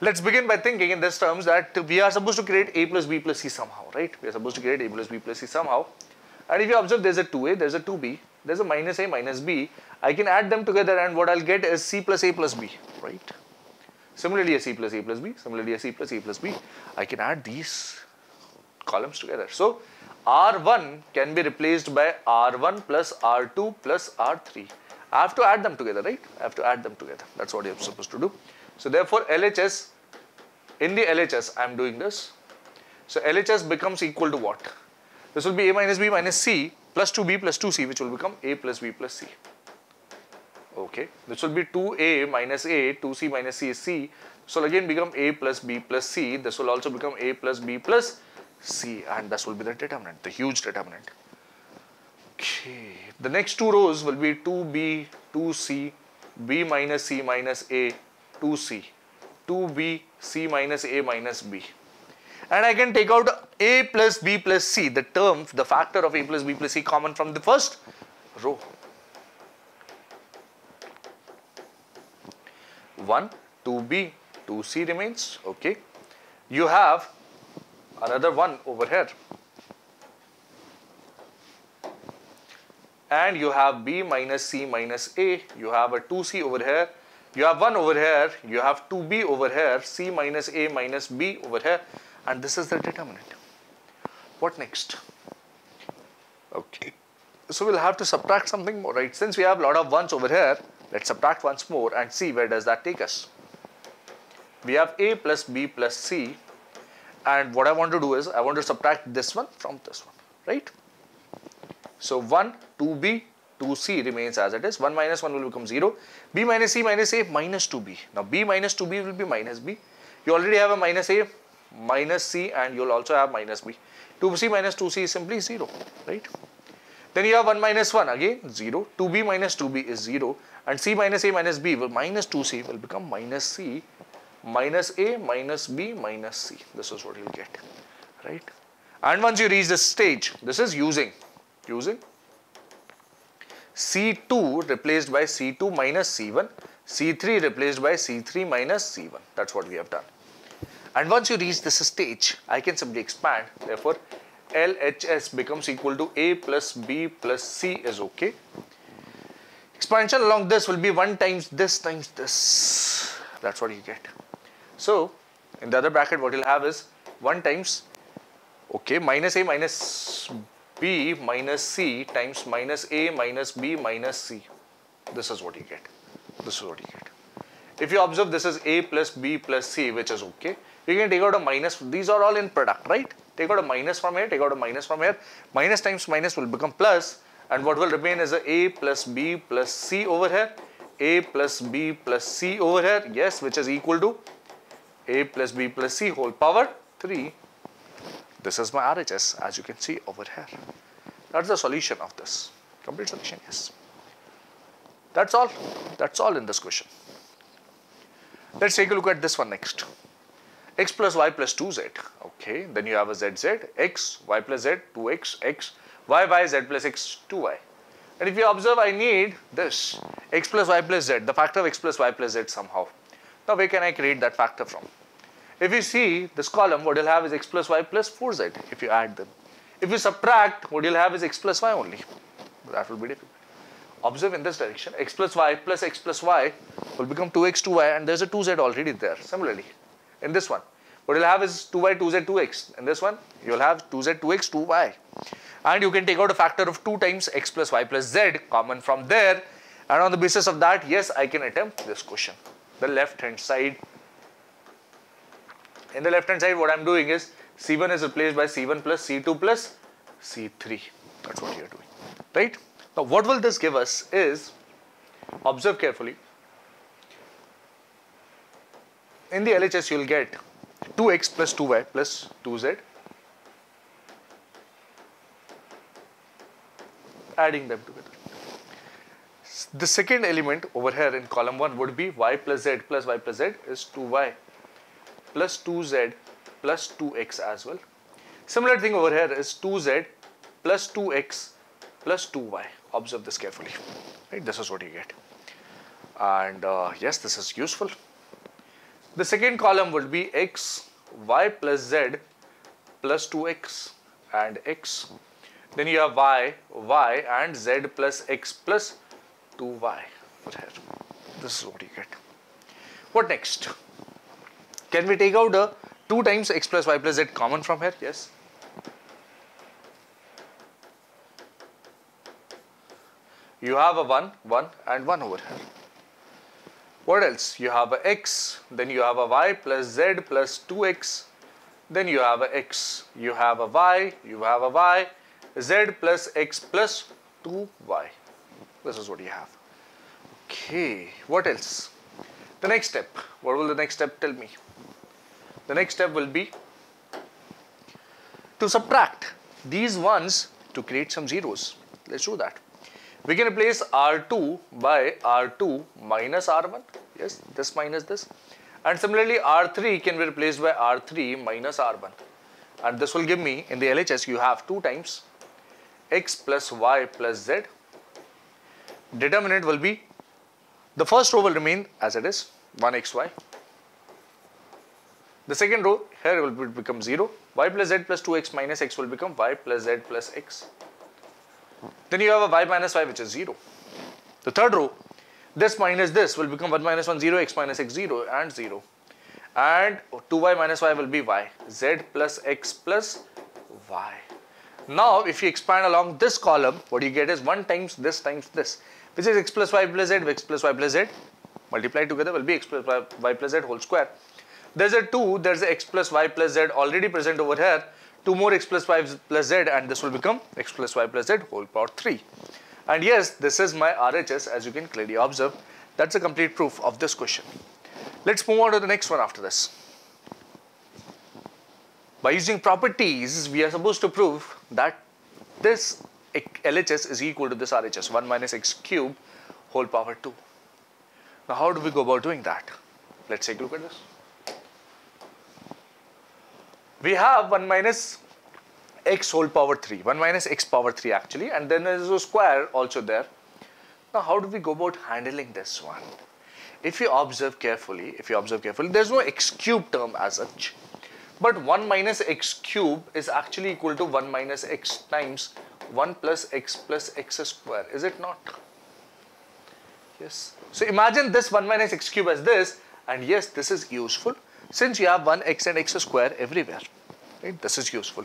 let's begin by thinking in this terms that we are supposed to create a plus b plus c somehow right we are supposed to create a plus b plus c somehow and if you observe there's a 2a there's a 2b there's a minus a minus b I can add them together and what I'll get is c plus a plus b right Similarly, a C plus A plus B, similarly a C plus A plus B, I can add these columns together. So, R1 can be replaced by R1 plus R2 plus R3. I have to add them together, right? I have to add them together. That's what you're supposed to do. So, therefore, LHS, in the LHS, I'm doing this. So, LHS becomes equal to what? This will be A minus B minus C plus 2B plus 2C, which will become A plus B plus C. Okay. This will be 2a minus a 2c minus c is c so again become a plus b plus c. This will also become a plus b plus c. And this will be the determinant the huge determinant. Okay. The next two rows will be 2b 2c b minus c minus a 2c 2b c minus a minus b. And I can take out a plus b plus c. The term the factor of a plus b plus c common from the first row. 1, 2b, 2c remains, okay. You have another one over here. And you have b minus c minus a, you have a 2c over here, you have 1 over here, you have 2b over here, c minus a minus b over here and this is the determinant. What next? Okay. So we'll have to subtract something more, right? Since we have a lot of ones over here, Let's subtract once more and see where does that take us. We have a plus b plus c and what I want to do is I want to subtract this one from this one, right? So 1, 2b, 2c remains as it is. 1 minus 1 will become 0. b minus c minus a minus 2b. Now b minus 2b will be minus b. You already have a minus a, minus c and you'll also have minus b. 2c minus 2c is simply 0, right? Then you have 1 minus 1 again 0. 2b minus 2b is 0 and c minus a minus b will minus 2c will become minus c minus a minus b minus c. This is what you'll get, right? And once you reach this stage, this is using, using C2 replaced by C2 minus C1, C3 replaced by C3 minus C1. That's what we have done. And once you reach this stage, I can simply expand. Therefore, LHS becomes equal to A plus B plus C is okay. Expansion along this will be 1 times this times this. That's what you get. So, in the other bracket what you'll have is 1 times, okay, minus A minus B minus C times minus A minus B minus C. This is what you get. This is what you get. If you observe this is A plus B plus C which is okay. You can take out a minus. These are all in product, right? Take out a minus from here, take out a minus from here. Minus times minus will become plus and what will remain is a a plus b plus c over here a plus b plus c over here yes which is equal to a plus b plus c whole power 3 this is my RHS as you can see over here that's the solution of this Complete solution, yes. That's all. That's all in this question. Let's take a look at this one next. x plus y plus 2z. Okay, then you have a zz, x, y plus z, 2x, x, y, y, z plus x, 2y. And if you observe, I need this x plus y plus z, the factor of x plus y plus z somehow. Now, where can I create that factor from? If you see this column, what you'll have is x plus y plus 4z if you add them. If you subtract, what you'll have is x plus y only. That will be difficult. Observe in this direction, x plus y plus x plus y will become 2x, 2y and there's a 2z already there. Similarly, in this one, what you'll have is 2y, 2z, 2x. In this one, you'll have 2z, 2x, 2y. And you can take out a factor of 2 times x plus y plus z common from there. And on the basis of that, yes, I can attempt this question. The left hand side. In the left hand side, what I'm doing is C1 is replaced by C1 plus C2 plus C3. That's what you're doing, right? Now, what will this give us is, observe carefully, in the LHS you will get 2x plus 2y plus 2z adding them together. The second element over here in column 1 would be y plus z plus y plus z is 2y plus 2z plus 2x as well. Similar thing over here is 2z plus 2x plus 2y. Observe this carefully. Right? This is what you get. And uh, yes, this is useful. The second column would be x, y plus z plus 2x and x. Then you have y, y and z plus x plus 2y here. This is what you get. What next? Can we take out the 2 times x plus y plus z common from here? Yes. You have a 1, 1 and 1 over here. What else? You have a x, then you have a y plus z plus 2x, then you have a x, you have a y, you have a y, z plus x plus 2y. This is what you have. Okay, what else? The next step, what will the next step tell me? The next step will be to subtract these ones to create some zeros. Let's do that. We can replace R2 by R2 minus R1. Yes, this minus this. And similarly, R3 can be replaced by R3 minus R1. And this will give me, in the LHS, you have 2 times x plus y plus z. Determinant will be, the first row will remain as it is, 1xy. The second row, here will become 0. y plus z plus 2x minus x will become y plus z plus x. Then you have a y minus y which is 0. The third row, this minus this will become 1 minus 1 0, x minus x 0 and 0. And 2y minus y will be y, z plus x plus y. Now if you expand along this column, what you get is 1 times this times this, which is x plus y plus z, x plus y plus z multiplied together will be x plus y, y plus z whole square. There's a 2, there's a x plus y plus z already present over here 2 more x plus y plus z and this will become x plus y plus z whole power 3. And yes, this is my RHS as you can clearly observe. That's a complete proof of this question. Let's move on to the next one after this. By using properties, we are supposed to prove that this LHS is equal to this RHS, 1 minus x cube whole power 2. Now, how do we go about doing that? Let's take a look at this we have 1 minus x whole power 3, 1 minus x power 3 actually and then there is a square also there. Now how do we go about handling this one? If you observe carefully, if you observe carefully, there is no x cube term as such. But 1 minus x cube is actually equal to 1 minus x times 1 plus x plus x square, is it not? Yes. So imagine this 1 minus x cube as this and yes, this is useful since you have 1 x and x square everywhere. Right? This is useful.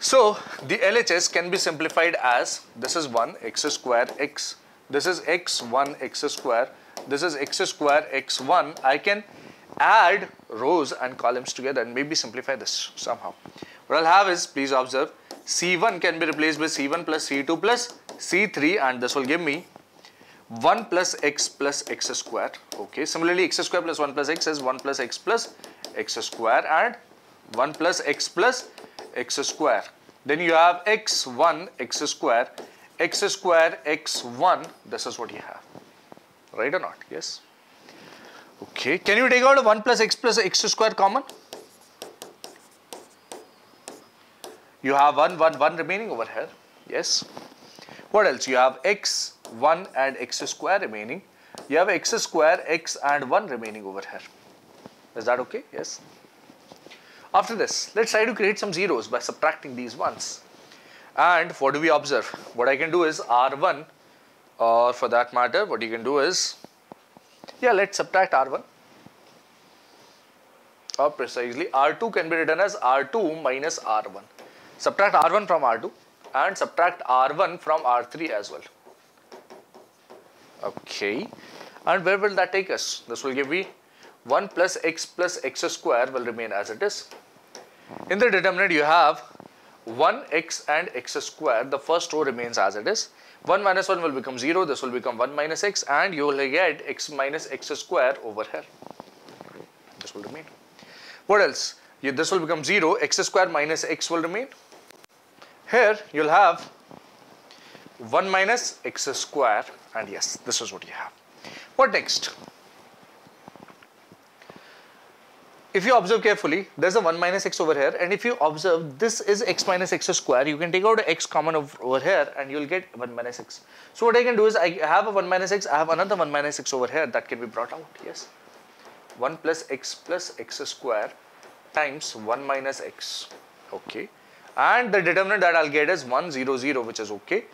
So the LHS can be simplified as this is 1 x square x, this is x 1 x square, this is x square x 1. I can add rows and columns together and maybe simplify this somehow. What I'll have is, please observe, C1 can be replaced by C1 plus C2 plus C3 and this will give me 1 plus x plus x square. Okay, similarly x square plus 1 plus x is 1 plus x plus x square and 1 plus x plus x square. Then you have x1 x square, x square x1, this is what you have. Right or not? Yes. Okay, can you take out a 1 plus x plus x square common? You have 1, 1, 1 remaining over here. Yes. What else? You have x, 1 and x square remaining. You have x square, x and 1 remaining over here. Is that okay? Yes. After this, let's try to create some zeros by subtracting these ones. And what do we observe? What I can do is R1 or for that matter what you can do is, yeah let's subtract R1 or precisely R2 can be written as R2 minus R1. Subtract R1 from R2 and subtract R1 from R3 as well. Okay, and where will that take us? This will give me 1 plus x plus x square will remain as it is. In the determinant you have 1x and x square, the first row remains as it is. 1 minus 1 will become 0, this will become 1 minus x and you will get x minus x square over here. This will remain. What else? this will become 0, x square minus x will remain. Here you will have 1 minus x square and yes, this is what you have. What next? if you observe carefully, there's a 1 minus x over here and if you observe this is x minus x square, you can take out x common over here and you'll get 1 minus x. So what I can do is I have a 1 minus x, I have another 1 minus x over here that can be brought out, yes. 1 plus x plus x square times 1 minus x, okay. And the determinant that I'll get is 1, 0, 0 which is okay,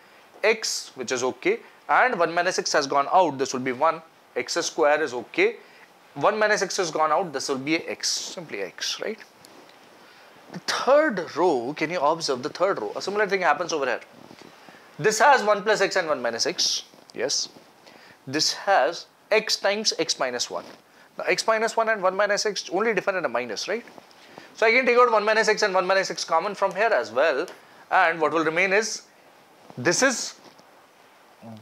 x which is okay and 1 minus x has gone out, this will be 1, x square is okay 1 minus x has gone out, this will be x, simply x, right? The third row, can you observe the third row? A similar thing happens over here. This has 1 plus x and 1 minus x, yes. This has x times x minus 1. Now x minus 1 and 1 minus x only different in a minus, right? So I can take out 1 minus x and 1 minus x common from here as well. And what will remain is, this is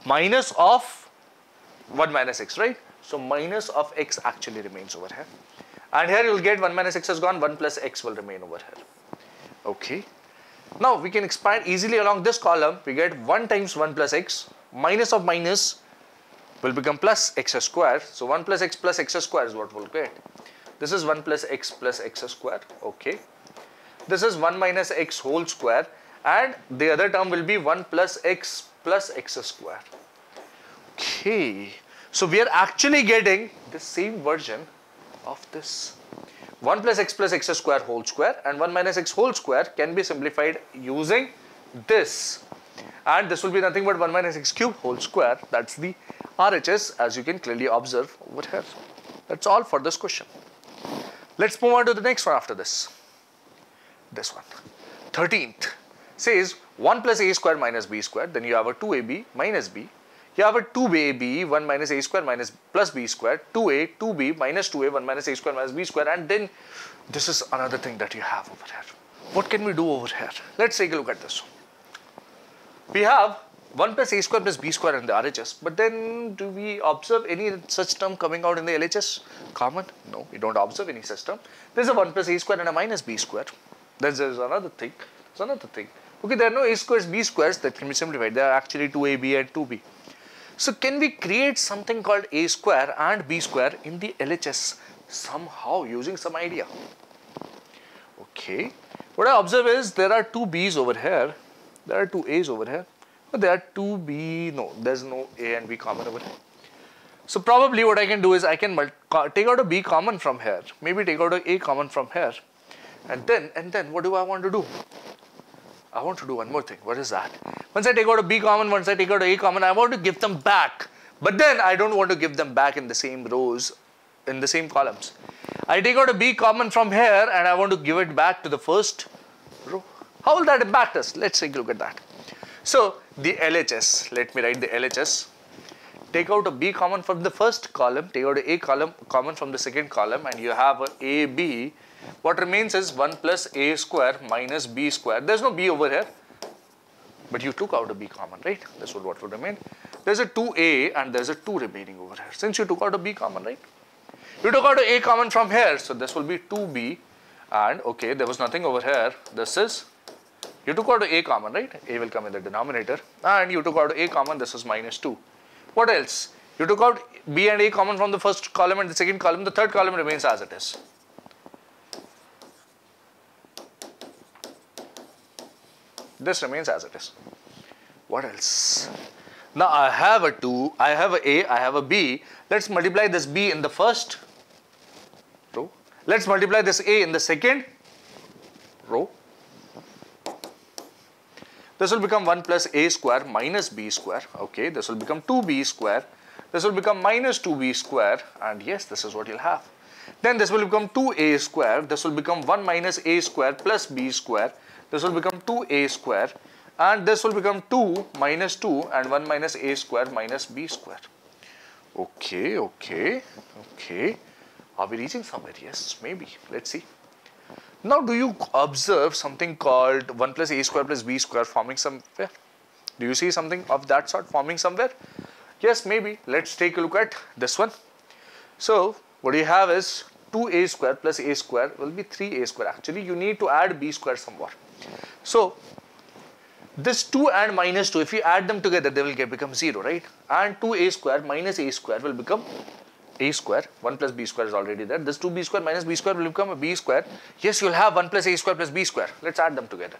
minus of 1 minus x, right? So minus of x actually remains over here. And here you will get 1 minus x has gone, 1 plus x will remain over here. Okay. Now we can expand easily along this column. We get 1 times 1 plus x minus of minus will become plus x square. So 1 plus x plus x square is what we'll get. This is 1 plus x plus x square. Okay. This is 1 minus x whole square and the other term will be 1 plus x plus x square. Okay. So we are actually getting the same version of this. 1 plus x plus x square whole square and 1 minus x whole square can be simplified using this and this will be nothing but 1 minus x cube whole square that's the RHS as you can clearly observe over here. That's all for this question. Let's move on to the next one after this. This one. 13th says 1 plus a square minus b square then you have a 2ab minus b you have a 2ab 1 minus a square minus plus b square 2a 2b minus 2a 1 minus a square minus b square and then this is another thing that you have over here. What can we do over here? Let's take a look at this. We have 1 plus a square plus b square in the RHS but then do we observe any such term coming out in the LHS? Common? No, we don't observe any such term. There's a 1 plus a square and a minus b square. There's, there's another thing. There's another thing. Okay, there are no a squares, b squares that can be simplified. There are actually 2ab and 2b. So can we create something called a square and b square in the LHS somehow using some idea? Okay. What I observe is there are two b's over here. There are two a's over here. But there are two b. No, there's no a and b common over here. So probably what I can do is I can take out a b common from here. Maybe take out a a common from here. And then, and then what do I want to do? I want to do one more thing. What is that? Once I take out a B common, once I take out a A common, I want to give them back. But then I don't want to give them back in the same rows, in the same columns. I take out a B common from here and I want to give it back to the first row. How will that impact us? Let's take a look at that. So the LHS, let me write the LHS. Take out a B common from the first column, take out a A column common from the second column and you have a AB what remains is 1 plus a square minus b square. There's no b over here, but you took out a b common, right? That's what will remain. There's a 2a and there's a 2 remaining over here. Since you took out a b common, right? You took out a common from here, so this will be 2b and okay, there was nothing over here. This is You took out a common, right? A will come in the denominator. And you took out a common, this is minus 2. What else? You took out b and a common from the first column and the second column. The third column remains as it is. This remains as it is. What else? Now I have a 2, I have a a, I have a b. Let's multiply this b in the first row. Let's multiply this a in the second row. This will become 1 plus a square minus b square. Okay, this will become 2b square. This will become minus 2b square and yes, this is what you'll have. Then this will become 2a square. This will become 1 minus a square plus b square. This will become 2a square and this will become 2 minus 2 and 1 minus a square minus b square. Okay, okay, okay. Are we reaching somewhere? Yes, maybe. Let's see. Now, do you observe something called 1 plus a square plus b square forming somewhere? Do you see something of that sort forming somewhere? Yes, maybe. Let's take a look at this one. So, what you have is 2a square plus a square will be 3a square. Actually, you need to add b square somewhere. So, this 2 and minus 2, if you add them together, they will get become 0, right? And 2a square minus a square will become a square 1 plus b square is already there. This 2b square minus b square will become a b square. Yes you'll have 1 plus a square plus b square. Let's add them together.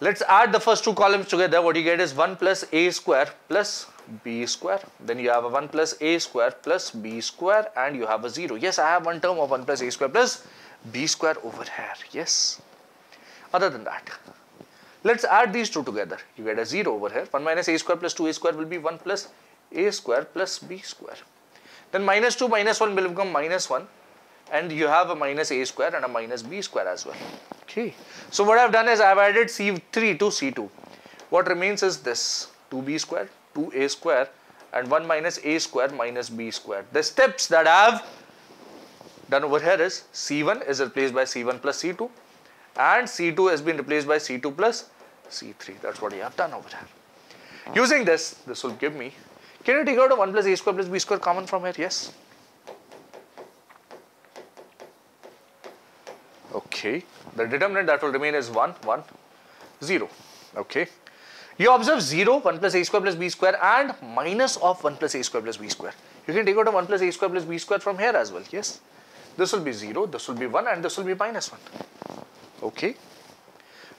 Let's add the first two columns together. What you get is 1 plus a square plus b square. Then you have a 1 plus a square plus b square and you have a 0 yes i have one term of 1 plus a square plus b square over here. Yes. Other than that let's add these two together. You get a 0 over here. 1 minus a square plus 2a square will be 1 plus a square plus b square then minus 2 minus 1 will become minus 1 and you have a minus a square and a minus b square as well. Okay. So what I've done is I've added C3 to C2. What remains is this 2b square, 2a square and 1 minus a square minus b square. The steps that I've done over here is C1 is replaced by C1 plus C2 and C2 has been replaced by C2 plus C3. That's what you have done over here. Using this, this will give me can you take out a 1 plus a square plus b square common from here? Yes. Okay. The determinant that will remain is 1, 1, 0. Okay. You observe 0, 1 plus a square plus b square and minus of 1 plus a square plus b square. You can take out a 1 plus a square plus b square from here as well. Yes. This will be 0, this will be 1 and this will be minus 1. Okay.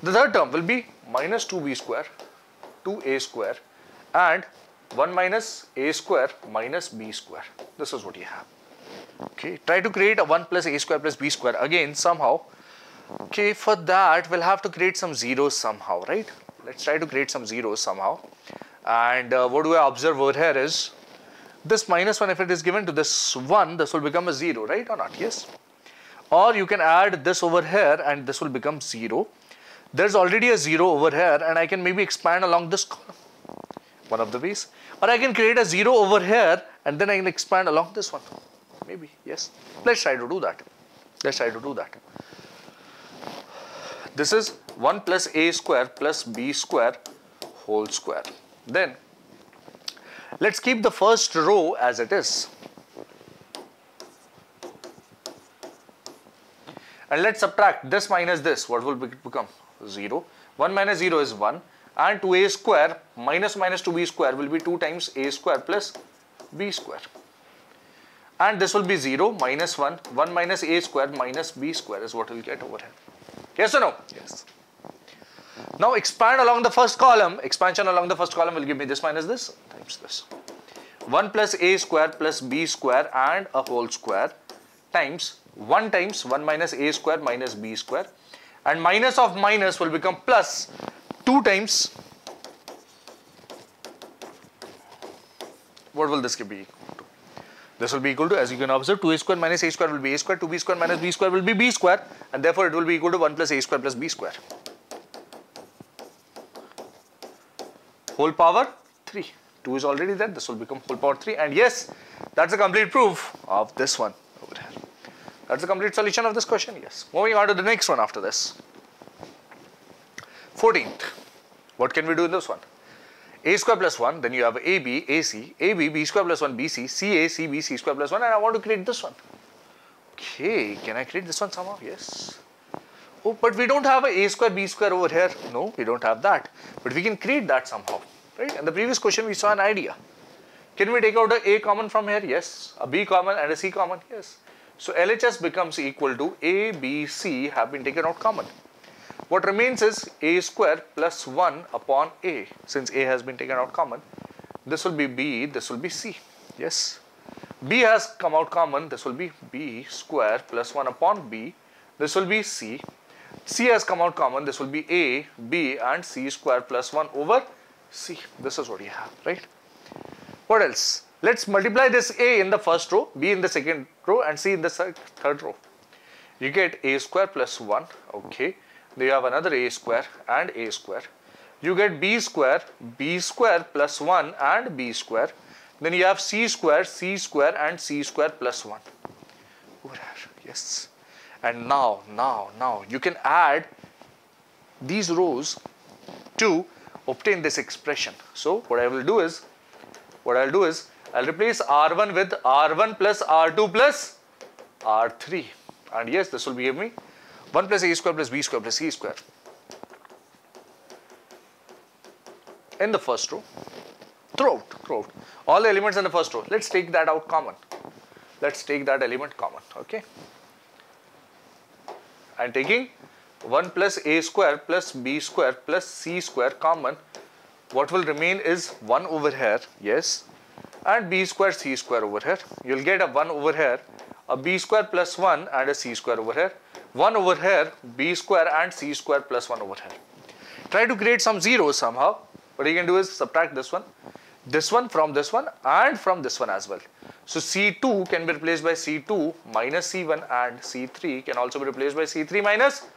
The third term will be minus 2b square, 2a square and 1 minus a square minus b square. This is what you have. Okay, try to create a 1 plus a square plus b square again somehow. Okay, for that we'll have to create some zeros somehow, right? Let's try to create some zeros somehow. And uh, what do I observe over here is this minus 1 if it is given to this 1, this will become a 0, right or not? Yes. Or you can add this over here and this will become 0. There's already a 0 over here and I can maybe expand along this column one of the ways. Or I can create a 0 over here and then I can expand along this one. Maybe, yes. Let's try to do that. Let's try to do that. This is 1 plus a square plus b square whole square. Then, let's keep the first row as it is. And let's subtract this minus this. What will become? 0. 1 minus 0 is 1 and 2a square minus minus 2b square will be 2 times a square plus b square. And this will be 0 minus 1 1 minus a square minus b square is what we'll get over here. Yes or no? Yes. Now expand along the first column. Expansion along the first column will give me this minus this times this. 1 plus a square plus b square and a whole square times 1 times 1 minus a square minus b square. And minus of minus will become plus 2 times what will this be equal to? This will be equal to as you can observe 2a square minus a square will be a square 2b square minus b square will be b square and therefore it will be equal to 1 plus a square plus b square. Whole power 3 2 is already there this will become whole power 3 and yes that's a complete proof of this one over here. That's a complete solution of this question yes. Moving on to the next one after this 14th. What can we do in this one? a square plus 1, then you have ab, ac, ab, b square plus 1, bc, ca, cb, c square plus 1 and I want to create this one. Okay, can I create this one somehow? Yes. Oh, but we don't have a a square b square over here. No, we don't have that. But we can create that somehow, right? In the previous question, we saw an idea. Can we take out a a common from here? Yes. A b common and a c common? Yes. So LHS becomes equal to a, b, c have been taken out common. What remains is a square plus 1 upon a since a has been taken out common. This will be b, this will be c. Yes. b has come out common, this will be b square plus 1 upon b. This will be c. c has come out common, this will be a, b and c square plus 1 over c. This is what you have, right? What else? Let's multiply this a in the first row, b in the second row and c in the third row. You get a square plus 1, okay. You have another a square and a square. You get b square, b square plus 1 and b square. Then you have c square, c square and c square plus 1. Yes. And now, now, now you can add these rows to obtain this expression. So what I will do is, what I'll do is I'll replace R1 with R1 plus R2 plus R3. And yes, this will give me 1 plus A square plus B square plus C square. In the first row, throughout, throughout, all the elements in the first row, let's take that out common. Let's take that element common, okay? And taking 1 plus A square plus B square plus C square common, what will remain is 1 over here, yes, and b square c square over here. You'll get a 1 over here, a b square plus 1 and a c square over here. 1 over here, b square and c square plus 1 over here. Try to create some zeros somehow. What you can do is subtract this one, this one from this one and from this one as well. So C2 can be replaced by C2 minus C1 and C3 can also be replaced by C3 minus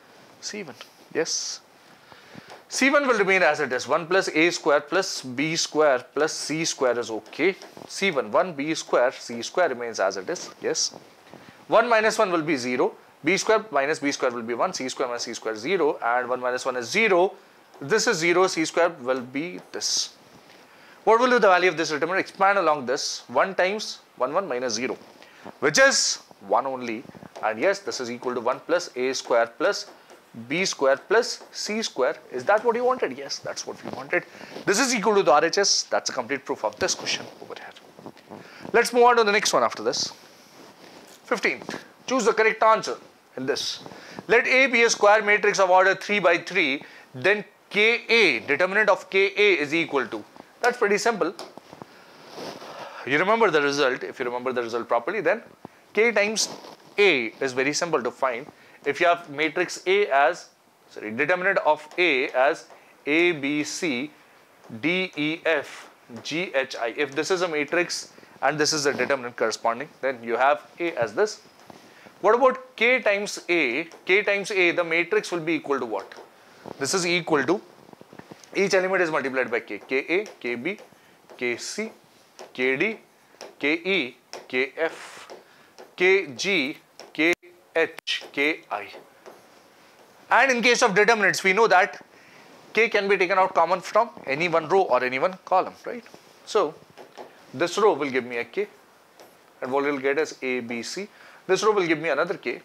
C1. Yes. C1 will remain as it is 1 plus a square plus b square plus c square is okay. C1 1 b square c square remains as it is yes. 1 minus 1 will be 0 b square minus b square will be 1 c square minus c square 0 and 1 minus 1 is 0 this is 0 c square will be this. What will be the value of this determinant? Expand along this 1 times 1 1 minus 0 which is 1 only and yes this is equal to 1 plus a square plus b square plus c square. Is that what you wanted? Yes, that's what we wanted. This is equal to the RHS. That's a complete proof of this question over here. Let's move on to the next one after this. 15th. Choose the correct answer in this. Let A be a square matrix of order 3 by 3. Then Ka, determinant of Ka is equal to. That's pretty simple. You remember the result. If you remember the result properly, then K times A is very simple to find if you have matrix A as, sorry, determinant of A as A, B, C, D, E, F, G, H, I. If this is a matrix and this is a determinant corresponding, then you have A as this. What about K times A? K times A, the matrix will be equal to what? This is equal to, each element is multiplied by K. Ka, Kb, Kc, Kd, Ke, Kf, Kg, H, K, I. And in case of determinants, we know that K can be taken out common from any one row or any one column, right? So, this row will give me a K and what we'll get is A, B, C. This row will give me another K.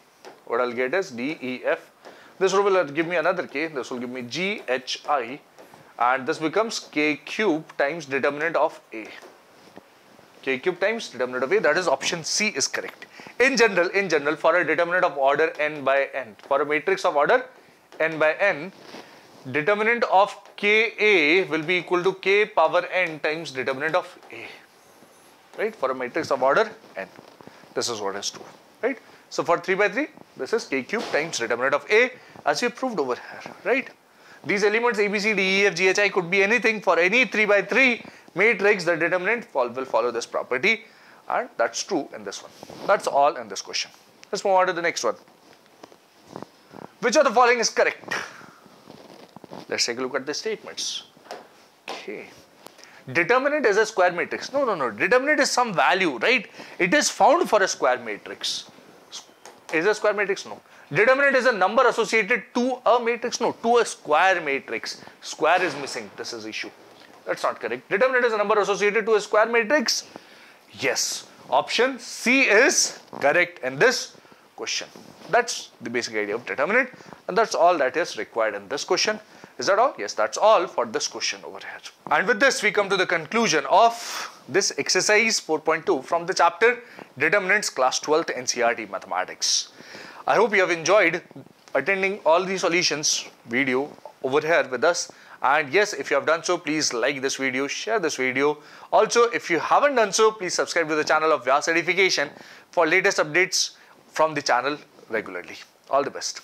What I'll get is D, E, F. This row will give me another K. This will give me G, H, I. And this becomes K cube times determinant of A. K cube times determinant of A. That is option C is correct in general, in general, for a determinant of order n by n, for a matrix of order n by n, determinant of Ka will be equal to k power n times determinant of A, right, for a matrix of order n. This is what is true, right. So for 3 by 3, this is k cube times determinant of A as we proved over here, right. These elements A, B, C, D, E, F, G, H, I could be anything for any 3 by 3 matrix, the determinant will follow this property and that's true in this one. That's all in this question. Let's move on to the next one. Which of the following is correct? Let's take a look at the statements. Okay. Determinant is a square matrix. No, no, no. Determinant is some value, right? It is found for a square matrix. Is a square matrix? No. Determinant is a number associated to a matrix? No, to a square matrix. Square is missing. This is issue. That's not correct. Determinant is a number associated to a square matrix. Yes, option C is correct in this question. That's the basic idea of determinant and that's all that is required in this question. Is that all? Yes, that's all for this question over here. And with this, we come to the conclusion of this exercise 4.2 from the chapter Determinants class 12th NCERT Mathematics. I hope you have enjoyed attending all the solutions video over here with us and yes if you have done so please like this video share this video also if you haven't done so please subscribe to the channel of Vyas Edification for latest updates from the channel regularly all the best